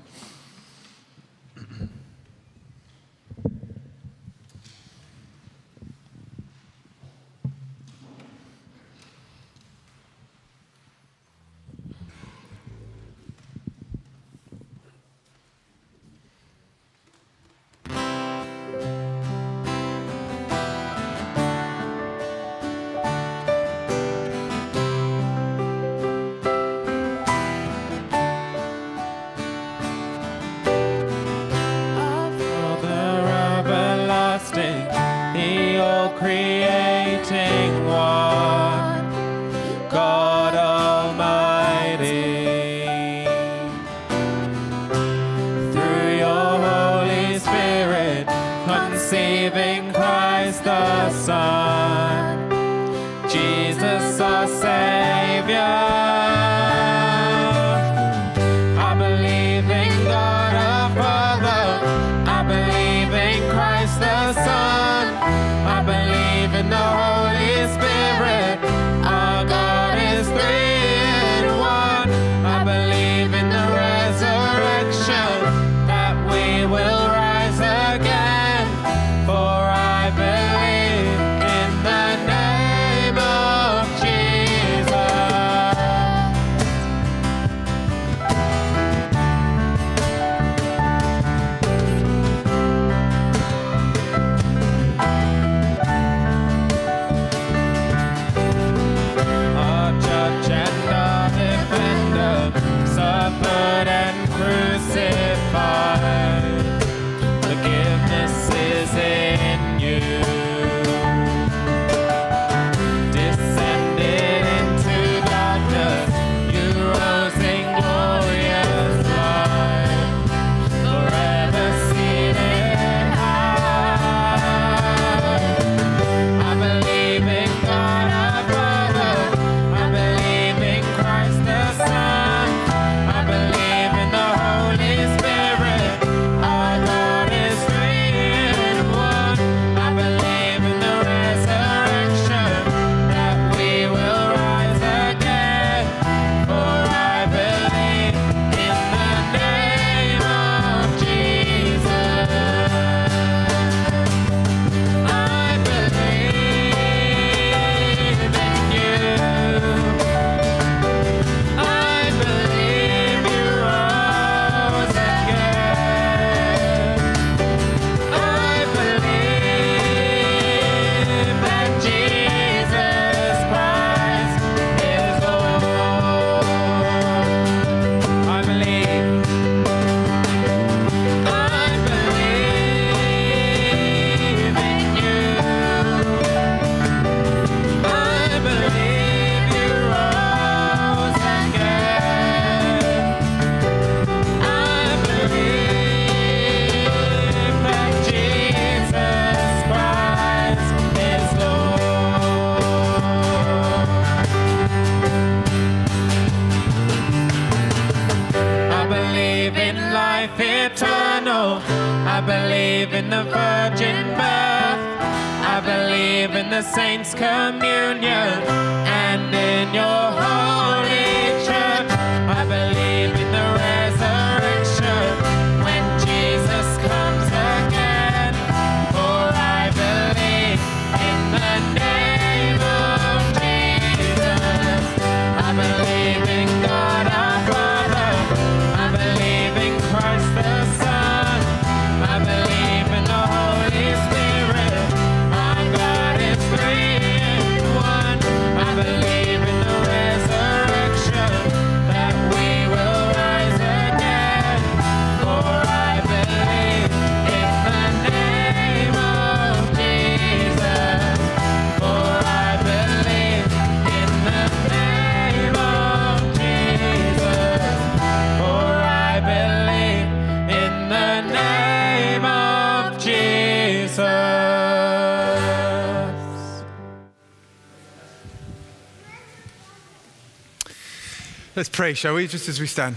[SPEAKER 2] Pray, shall we, just as we stand.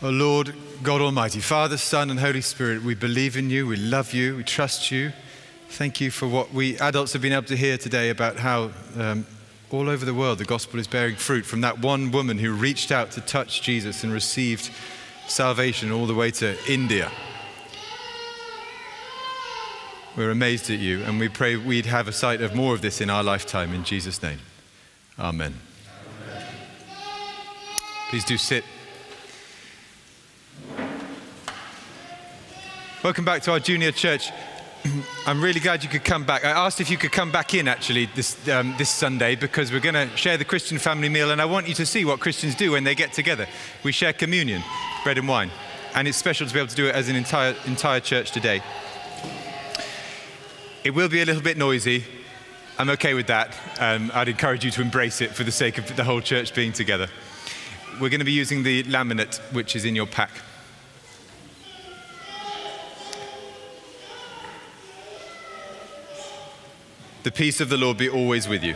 [SPEAKER 2] Oh Lord, God Almighty, Father, Son, and Holy Spirit, we believe in you, we love you, we trust you. Thank you for what we adults have been able to hear today about how um, all over the world the gospel is bearing fruit from that one woman who reached out to touch Jesus and received salvation all the way to India. We're amazed at you, and we pray we'd have a sight of more of this in our lifetime in Jesus' name. Amen. Amen. Please do sit. Welcome back to our junior church. *clears throat* I'm really glad you could come back. I asked if you could come back in actually this, um, this Sunday because we're going to share the Christian family meal, and I want you to see what Christians do when they get together. We share communion, bread and wine, and it's special to be able to do it as an entire, entire church today. It will be a little bit noisy. I'm okay with that. Um, I'd encourage you to embrace it for the sake of the whole church being together. We're going to be using the laminate which is in your pack. The peace of the Lord be always with you.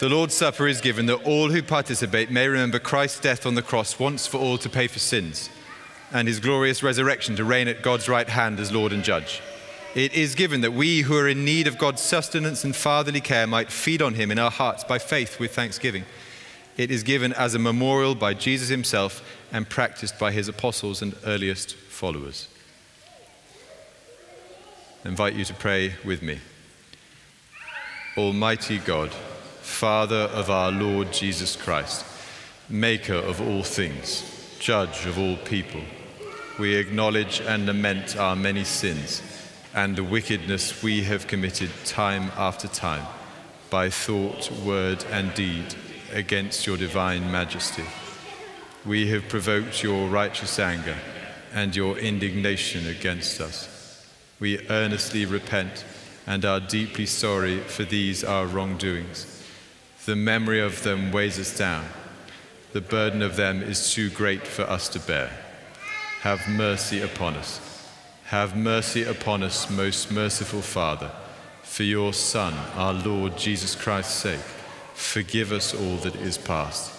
[SPEAKER 2] The Lord's Supper is given that all who participate may remember Christ's death on the cross once for all to pay for sins, and his glorious resurrection to reign at God's right hand as Lord and Judge. It is given that we who are in need of God's sustenance and fatherly care might feed on him in our hearts by faith with thanksgiving. It is given as a memorial by Jesus himself and practiced by his apostles and earliest followers. I invite you to pray with me. Almighty God, Father of our Lord Jesus Christ, Maker of all things, Judge of all people, we acknowledge and lament our many sins and the wickedness we have committed time after time by thought, word, and deed against your divine majesty. We have provoked your righteous anger and your indignation against us we earnestly repent and are deeply sorry for these our wrongdoings. The memory of them weighs us down. The burden of them is too great for us to bear. Have mercy upon us. Have mercy upon us, most merciful Father, for your Son, our Lord Jesus Christ's sake. Forgive us all that is past,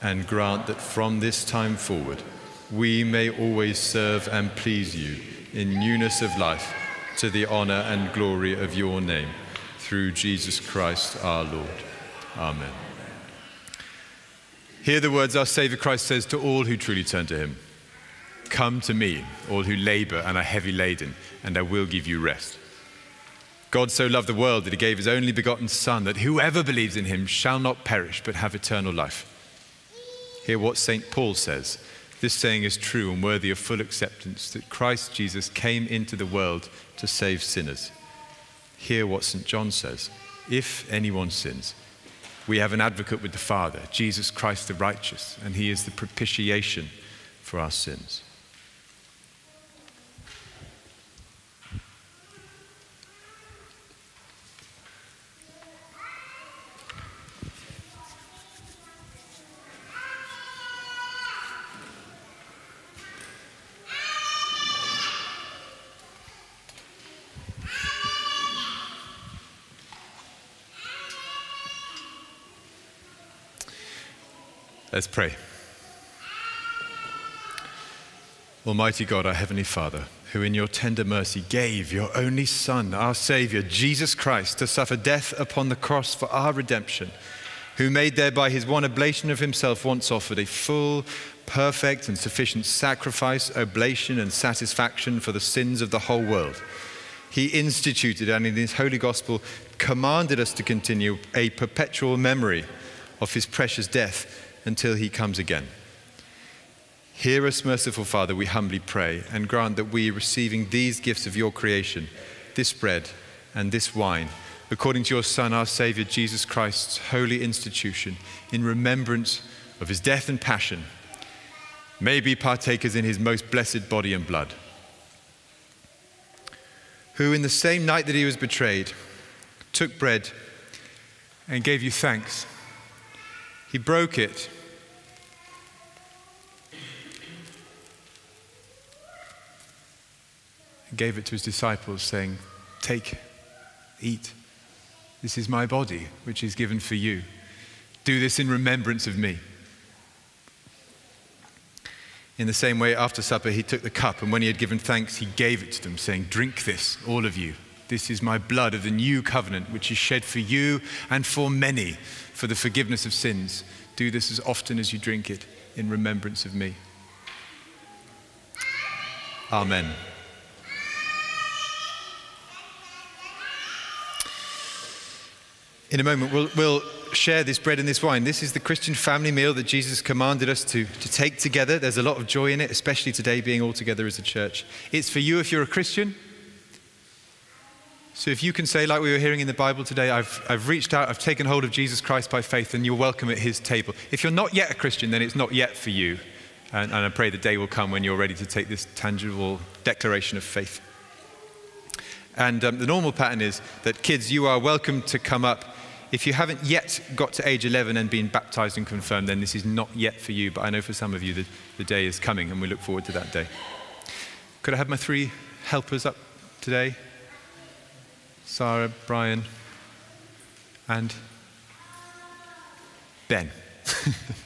[SPEAKER 2] and grant that from this time forward we may always serve and please you in newness of life to the honor and glory of your name, through Jesus Christ our Lord. Amen. Hear the words our Savior Christ says to all who truly turn to him Come to me, all who labor and are heavy laden, and I will give you rest. God so loved the world that he gave his only begotten Son, that whoever believes in him shall not perish but have eternal life. Hear what St. Paul says. This saying is true and worthy of full acceptance that Christ Jesus came into the world to save sinners. Hear what St. John says If anyone sins, we have an advocate with the Father, Jesus Christ the righteous, and he is the propitiation for our sins. Let's pray. Almighty God, our Heavenly Father, who in your tender mercy gave your only Son, our Savior, Jesus Christ, to suffer death upon the cross for our redemption, who made thereby his one oblation of himself once offered a full, perfect, and sufficient sacrifice, oblation, and satisfaction for the sins of the whole world. He instituted and in his holy gospel commanded us to continue a perpetual memory of his precious death until he comes again. Hear us, merciful Father, we humbly pray, and grant that we, receiving these gifts of your creation, this bread and this wine, according to your Son, our Saviour, Jesus Christ's holy institution, in remembrance of his death and passion, may be partakers in his most blessed body and blood. Who, in the same night that he was betrayed, took bread and gave you thanks he broke it. and gave it to his disciples, saying, Take, eat. This is my body, which is given for you. Do this in remembrance of me. In the same way, after supper, he took the cup, and when he had given thanks, he gave it to them, saying, Drink this, all of you. This is my blood of the new covenant, which is shed for you and for many for the forgiveness of sins. Do this as often as you drink it in remembrance of me. Amen. In a moment, we'll, we'll, share this bread and this wine. This is the Christian family meal that Jesus commanded us to, to take together. There's a lot of joy in it, especially today being all together as a church. It's for you if you're a Christian. So if you can say, like we were hearing in the Bible today, I've, I've reached out, I've taken hold of Jesus Christ by faith, and you're welcome at his table. If you're not yet a Christian, then it's not yet for you. And, and I pray the day will come when you're ready to take this tangible declaration of faith. And um, the normal pattern is that kids, you are welcome to come up if you haven't yet got to age 11 and been baptized and confirmed, then this is not yet for you. But I know for some of you the, the day is coming, and we look forward to that day. Could I have my three helpers up today? Sarah, Brian, and Ben. *laughs*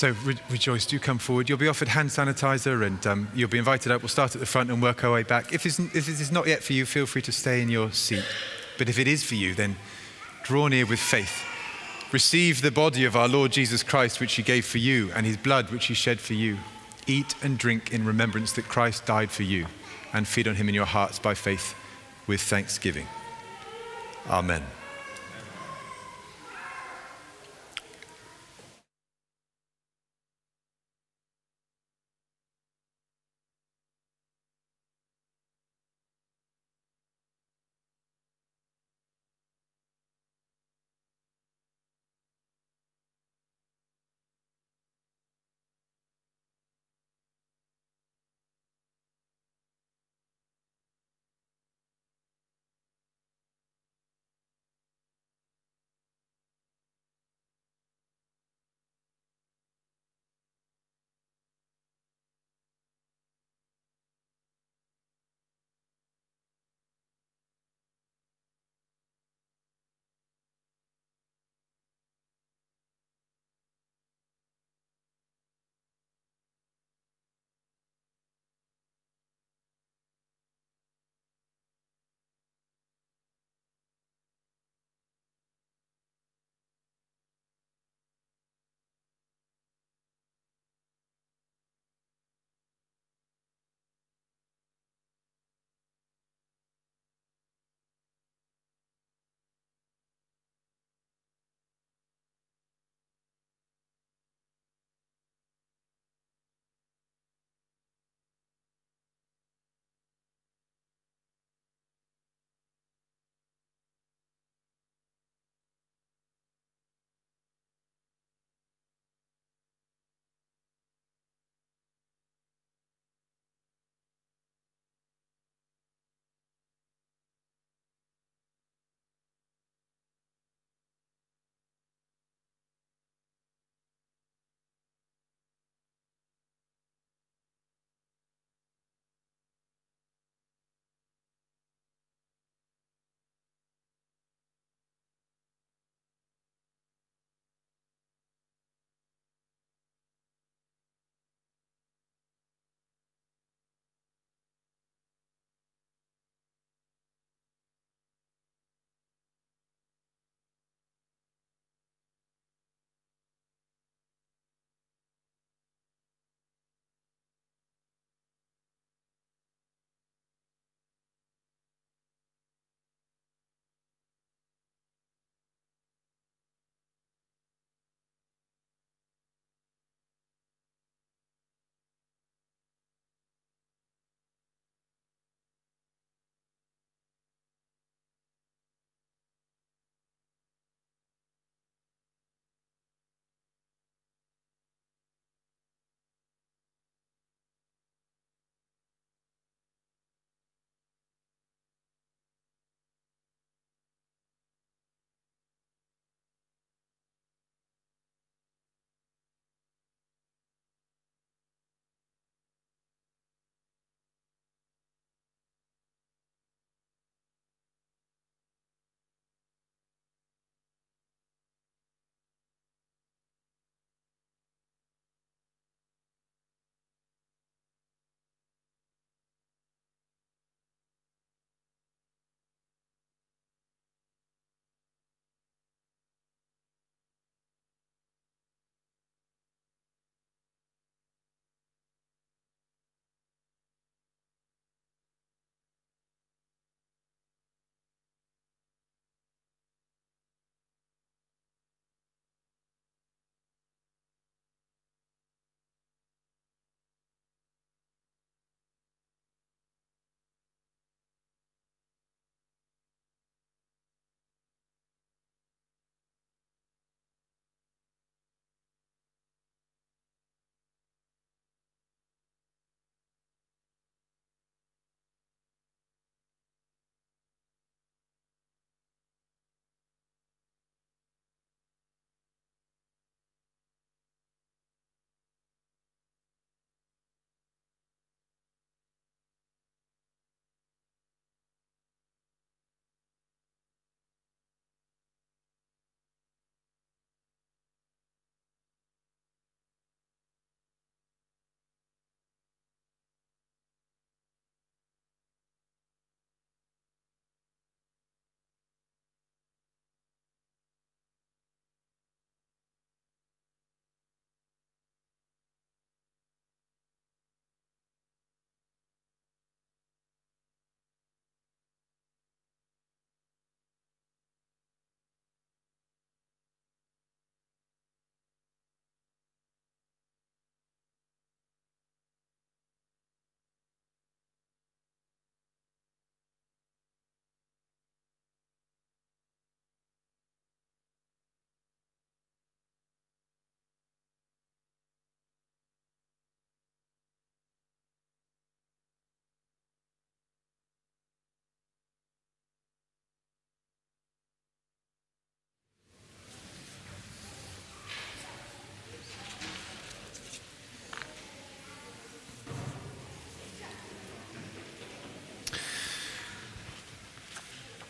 [SPEAKER 2] So re- rejoice, do come forward. You'll be offered hand sanitizer and um, you'll be invited out. We'll start at the front and work our way back. If, if it is not yet for you, feel free to stay in your seat. But if it is for you, then draw near with faith. Receive the body of our Lord Jesus Christ, which he gave for you, and his blood, which he shed for you. Eat and drink in remembrance that Christ died for you, and feed on him in your hearts by faith with thanksgiving. Amen.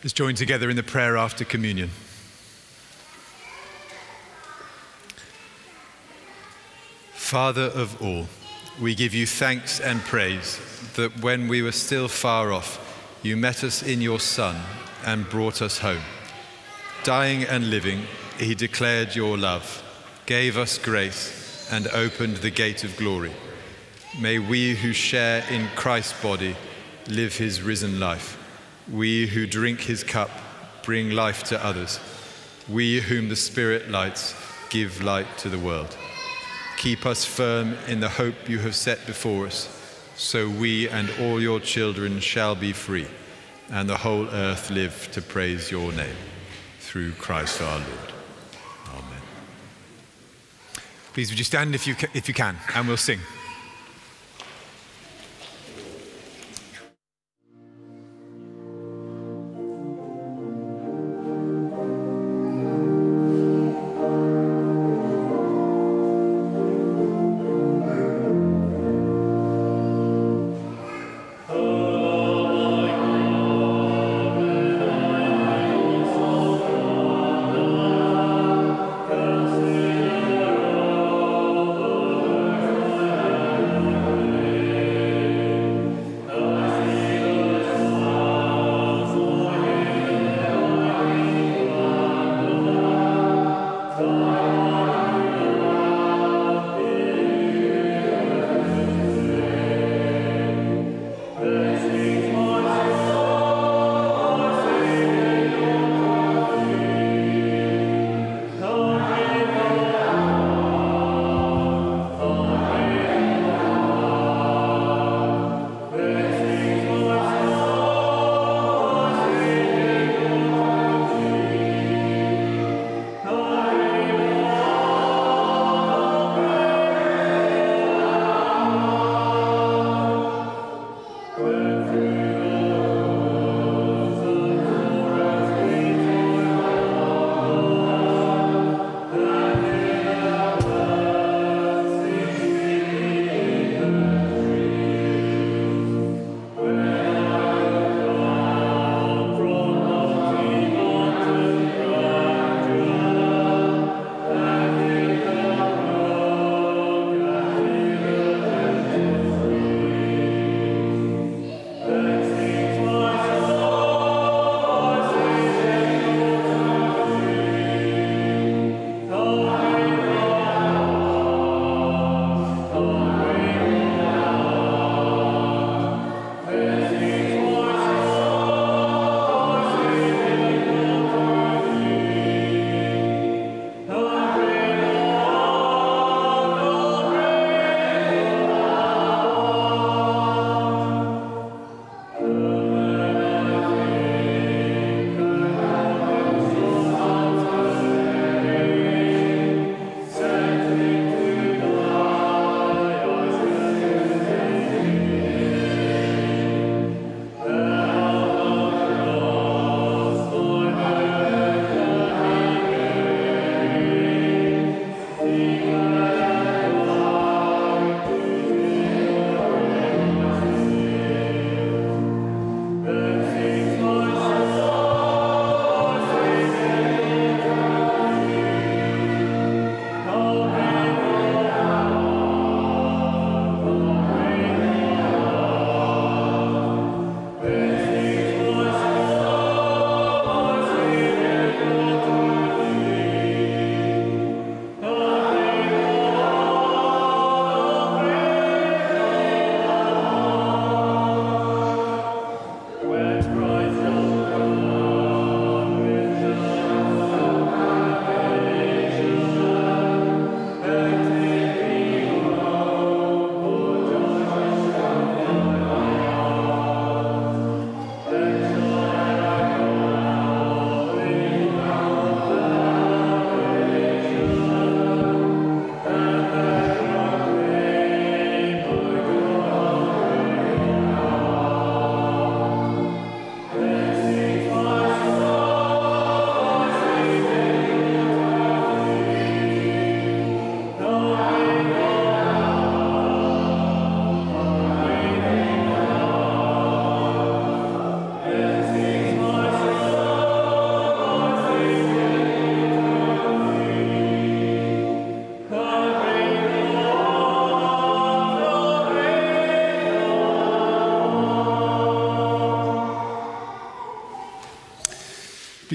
[SPEAKER 2] Let's join together in the prayer after communion. Father of all, we give you thanks and praise that when we were still far off, you met us in your Son and brought us home. Dying and living, he declared your love, gave us grace, and opened the gate of glory. May we who share in Christ's body live his risen life. We who drink his cup bring life to others. We whom the Spirit lights give light to the world. Keep us firm in the hope you have set before us, so we and all your children shall be free, and the whole earth live to praise your name. Through Christ our Lord. Amen. Please, would you stand if you, if you can, and we'll sing.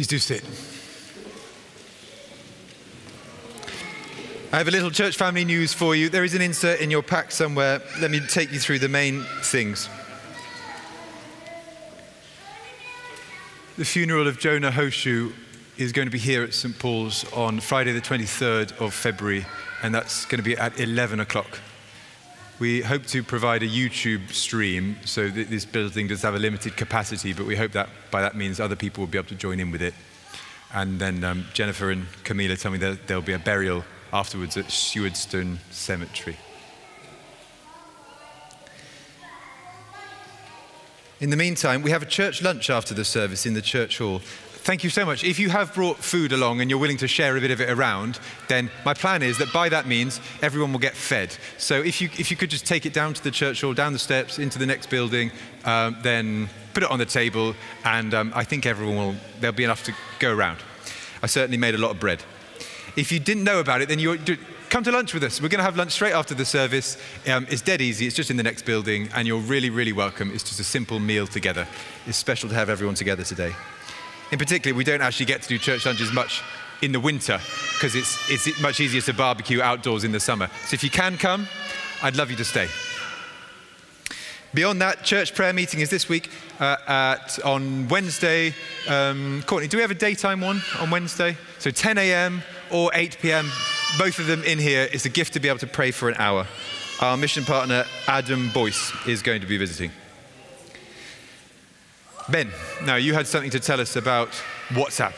[SPEAKER 2] Please do sit. I have a little church family news for you. There is an insert in your pack somewhere. Let me take you through the main things. The funeral of Jonah Hoshu is going to be here at St. Paul's on Friday, the 23rd of February, and that's going to be at 11 o'clock. We hope to provide a YouTube stream, so this building does have a limited capacity, but we hope that by that means other people will be able to join in with it. And then um, Jennifer and Camila tell me that there'll be a burial afterwards at Sewardstone Cemetery. In the meantime, we have a church lunch after the service in the church hall. Thank you so much. If you have brought food along and you're willing to share a bit of it around, then my plan is that by that means, everyone will get fed. So if you, if you could just take it down to the church hall, down the steps, into the next building, um, then put it on the table, and um, I think everyone will, there'll be enough to go around. I certainly made a lot of bread. If you didn't know about it, then you come to lunch with us. We're going to have lunch straight after the service. Um, it's dead easy. It's just in the next building, and you're really, really welcome. It's just a simple meal together. It's special to have everyone together today. In particular, we don't actually get to do church lunches much in the winter because it's, it's much easier to barbecue outdoors in the summer. So if you can come, I'd love you to stay. Beyond that, church prayer meeting is this week uh, at, on Wednesday. Um, Courtney, do we have a daytime one on Wednesday? So 10 a.m. or 8 p.m., both of them in here. It's a gift to be able to pray for an hour. Our mission partner, Adam Boyce, is going to be visiting. Ben, now you had something to tell us about WhatsApp.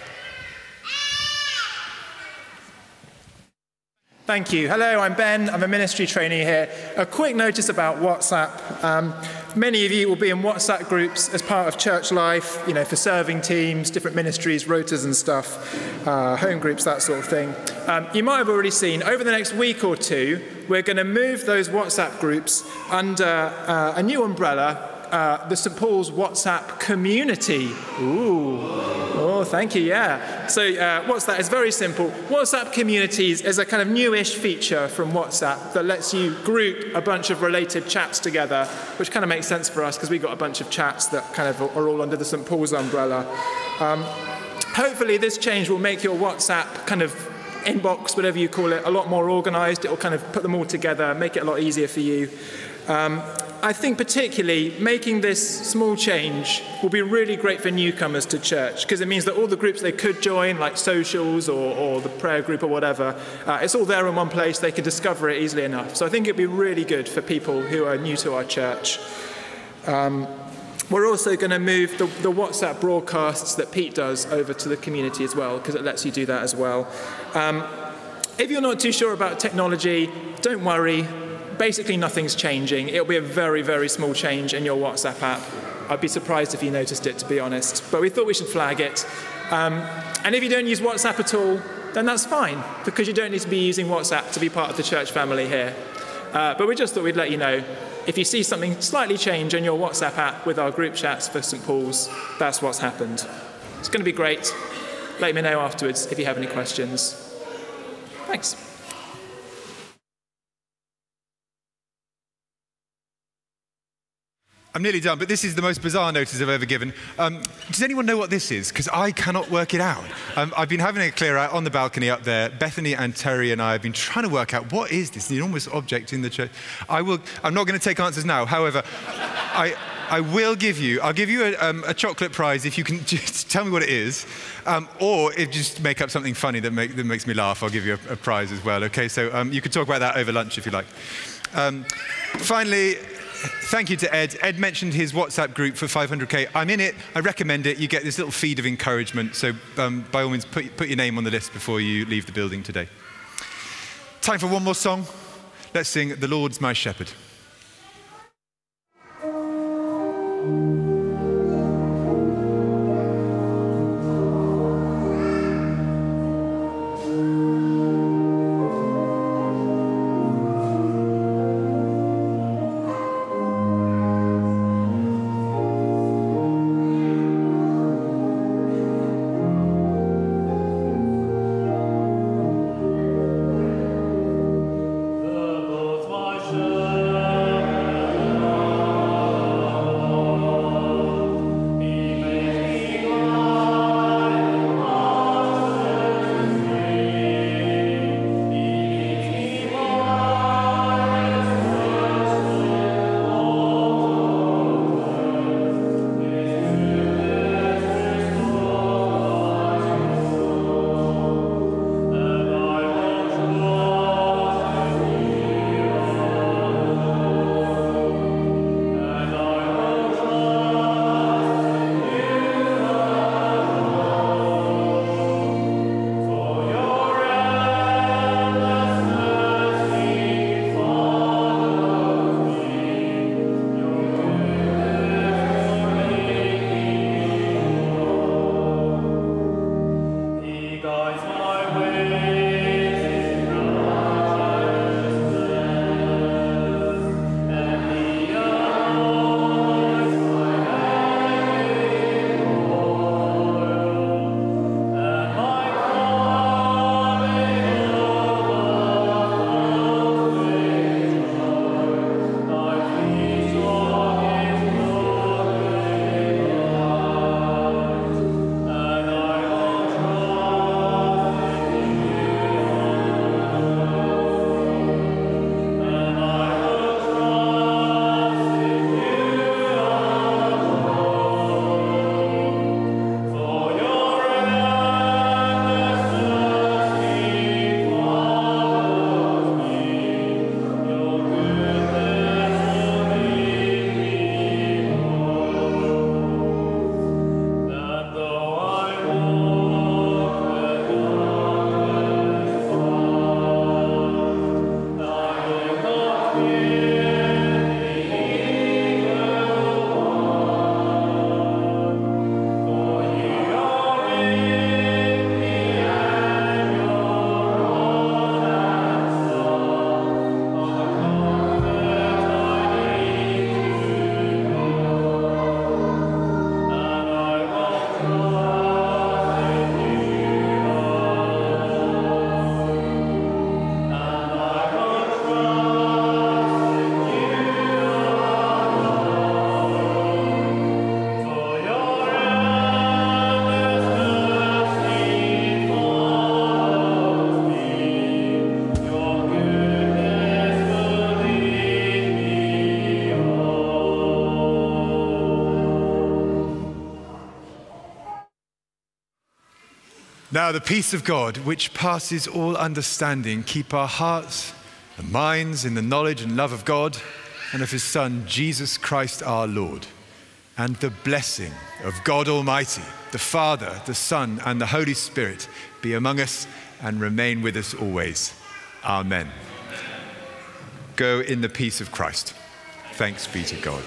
[SPEAKER 12] Thank you. Hello, I'm Ben. I'm a ministry trainee here. A quick notice about WhatsApp. Um, many of you will be in WhatsApp groups as part of church life, you know, for serving teams, different ministries, rotas and stuff, uh, home groups, that sort of thing. Um, you might have already seen over the next week or two, we're going to move those WhatsApp groups under uh, a new umbrella uh, the St. Paul's WhatsApp community. Ooh, oh, thank you, yeah. So, uh, what's that? It's very simple. WhatsApp communities is a kind of newish feature from WhatsApp that lets you group a bunch of related chats together, which kind of makes sense for us because we've got a bunch of chats that kind of are all under the St. Paul's umbrella. Um, hopefully, this change will make your WhatsApp kind of inbox, whatever you call it, a lot more organized. It will kind of put them all together, make it a lot easier for you. Um, I think particularly making this small change will be really great for newcomers to church because it means that all the groups they could join, like socials or, or the prayer group or whatever, uh, it's all there in one place. They can discover it easily enough. So I think it'd be really good for people who are new to our church. Um, we're also going to move the, the, WhatsApp broadcasts that Pete does over to the community as well because it lets you do that as well. Um, if you're not too sure about technology, don't worry basically nothing's changing. It'll be a very, very small change in your WhatsApp app. I'd be surprised if you noticed it, to be honest. But we thought we should flag it. Um, and if you don't use WhatsApp at all, then that's fine, because you don't need to be using WhatsApp to be part of the church family here. Uh, but we just thought we'd let you know if you see something slightly change in your WhatsApp app with our group chats for St. Paul's, that's what's happened. It's going to be great. Let me know afterwards if you have any questions. Thanks.
[SPEAKER 2] I'm nearly done, but this is the most bizarre notice I've ever given. Um, does anyone know what this is? Because I cannot work it out. Um, I've been having a clear out on the balcony up there. Bethany and Terry and I have been trying to work out what is this enormous object in the church. I will. I'm not going to take answers now. However, I. I will give you, I'll give you a, um, a, chocolate prize if you can *laughs* just tell me what it is. Um, or if just make up something funny that, make, that, makes me laugh, I'll give you a, a prize as well. Okay, so um, you can talk about that over lunch if you like. Um, finally, thank you to Ed. Ed mentioned his WhatsApp group for 500k. I'm in it. I recommend it. You get this little feed of encouragement. So um, by all means, put, put your name on the list before you leave the building today. Time for one more song. Let's sing The Lord's My Shepherd.
[SPEAKER 13] My shepherd.
[SPEAKER 2] Now, the peace of God, which passes all understanding, keep our hearts and minds in the knowledge and love of God and of his Son, Jesus Christ our Lord. And the blessing of God Almighty, the Father, the Son, and the Holy Spirit be among us and remain with us always. Amen. Go in the peace of Christ. Thanks be to God.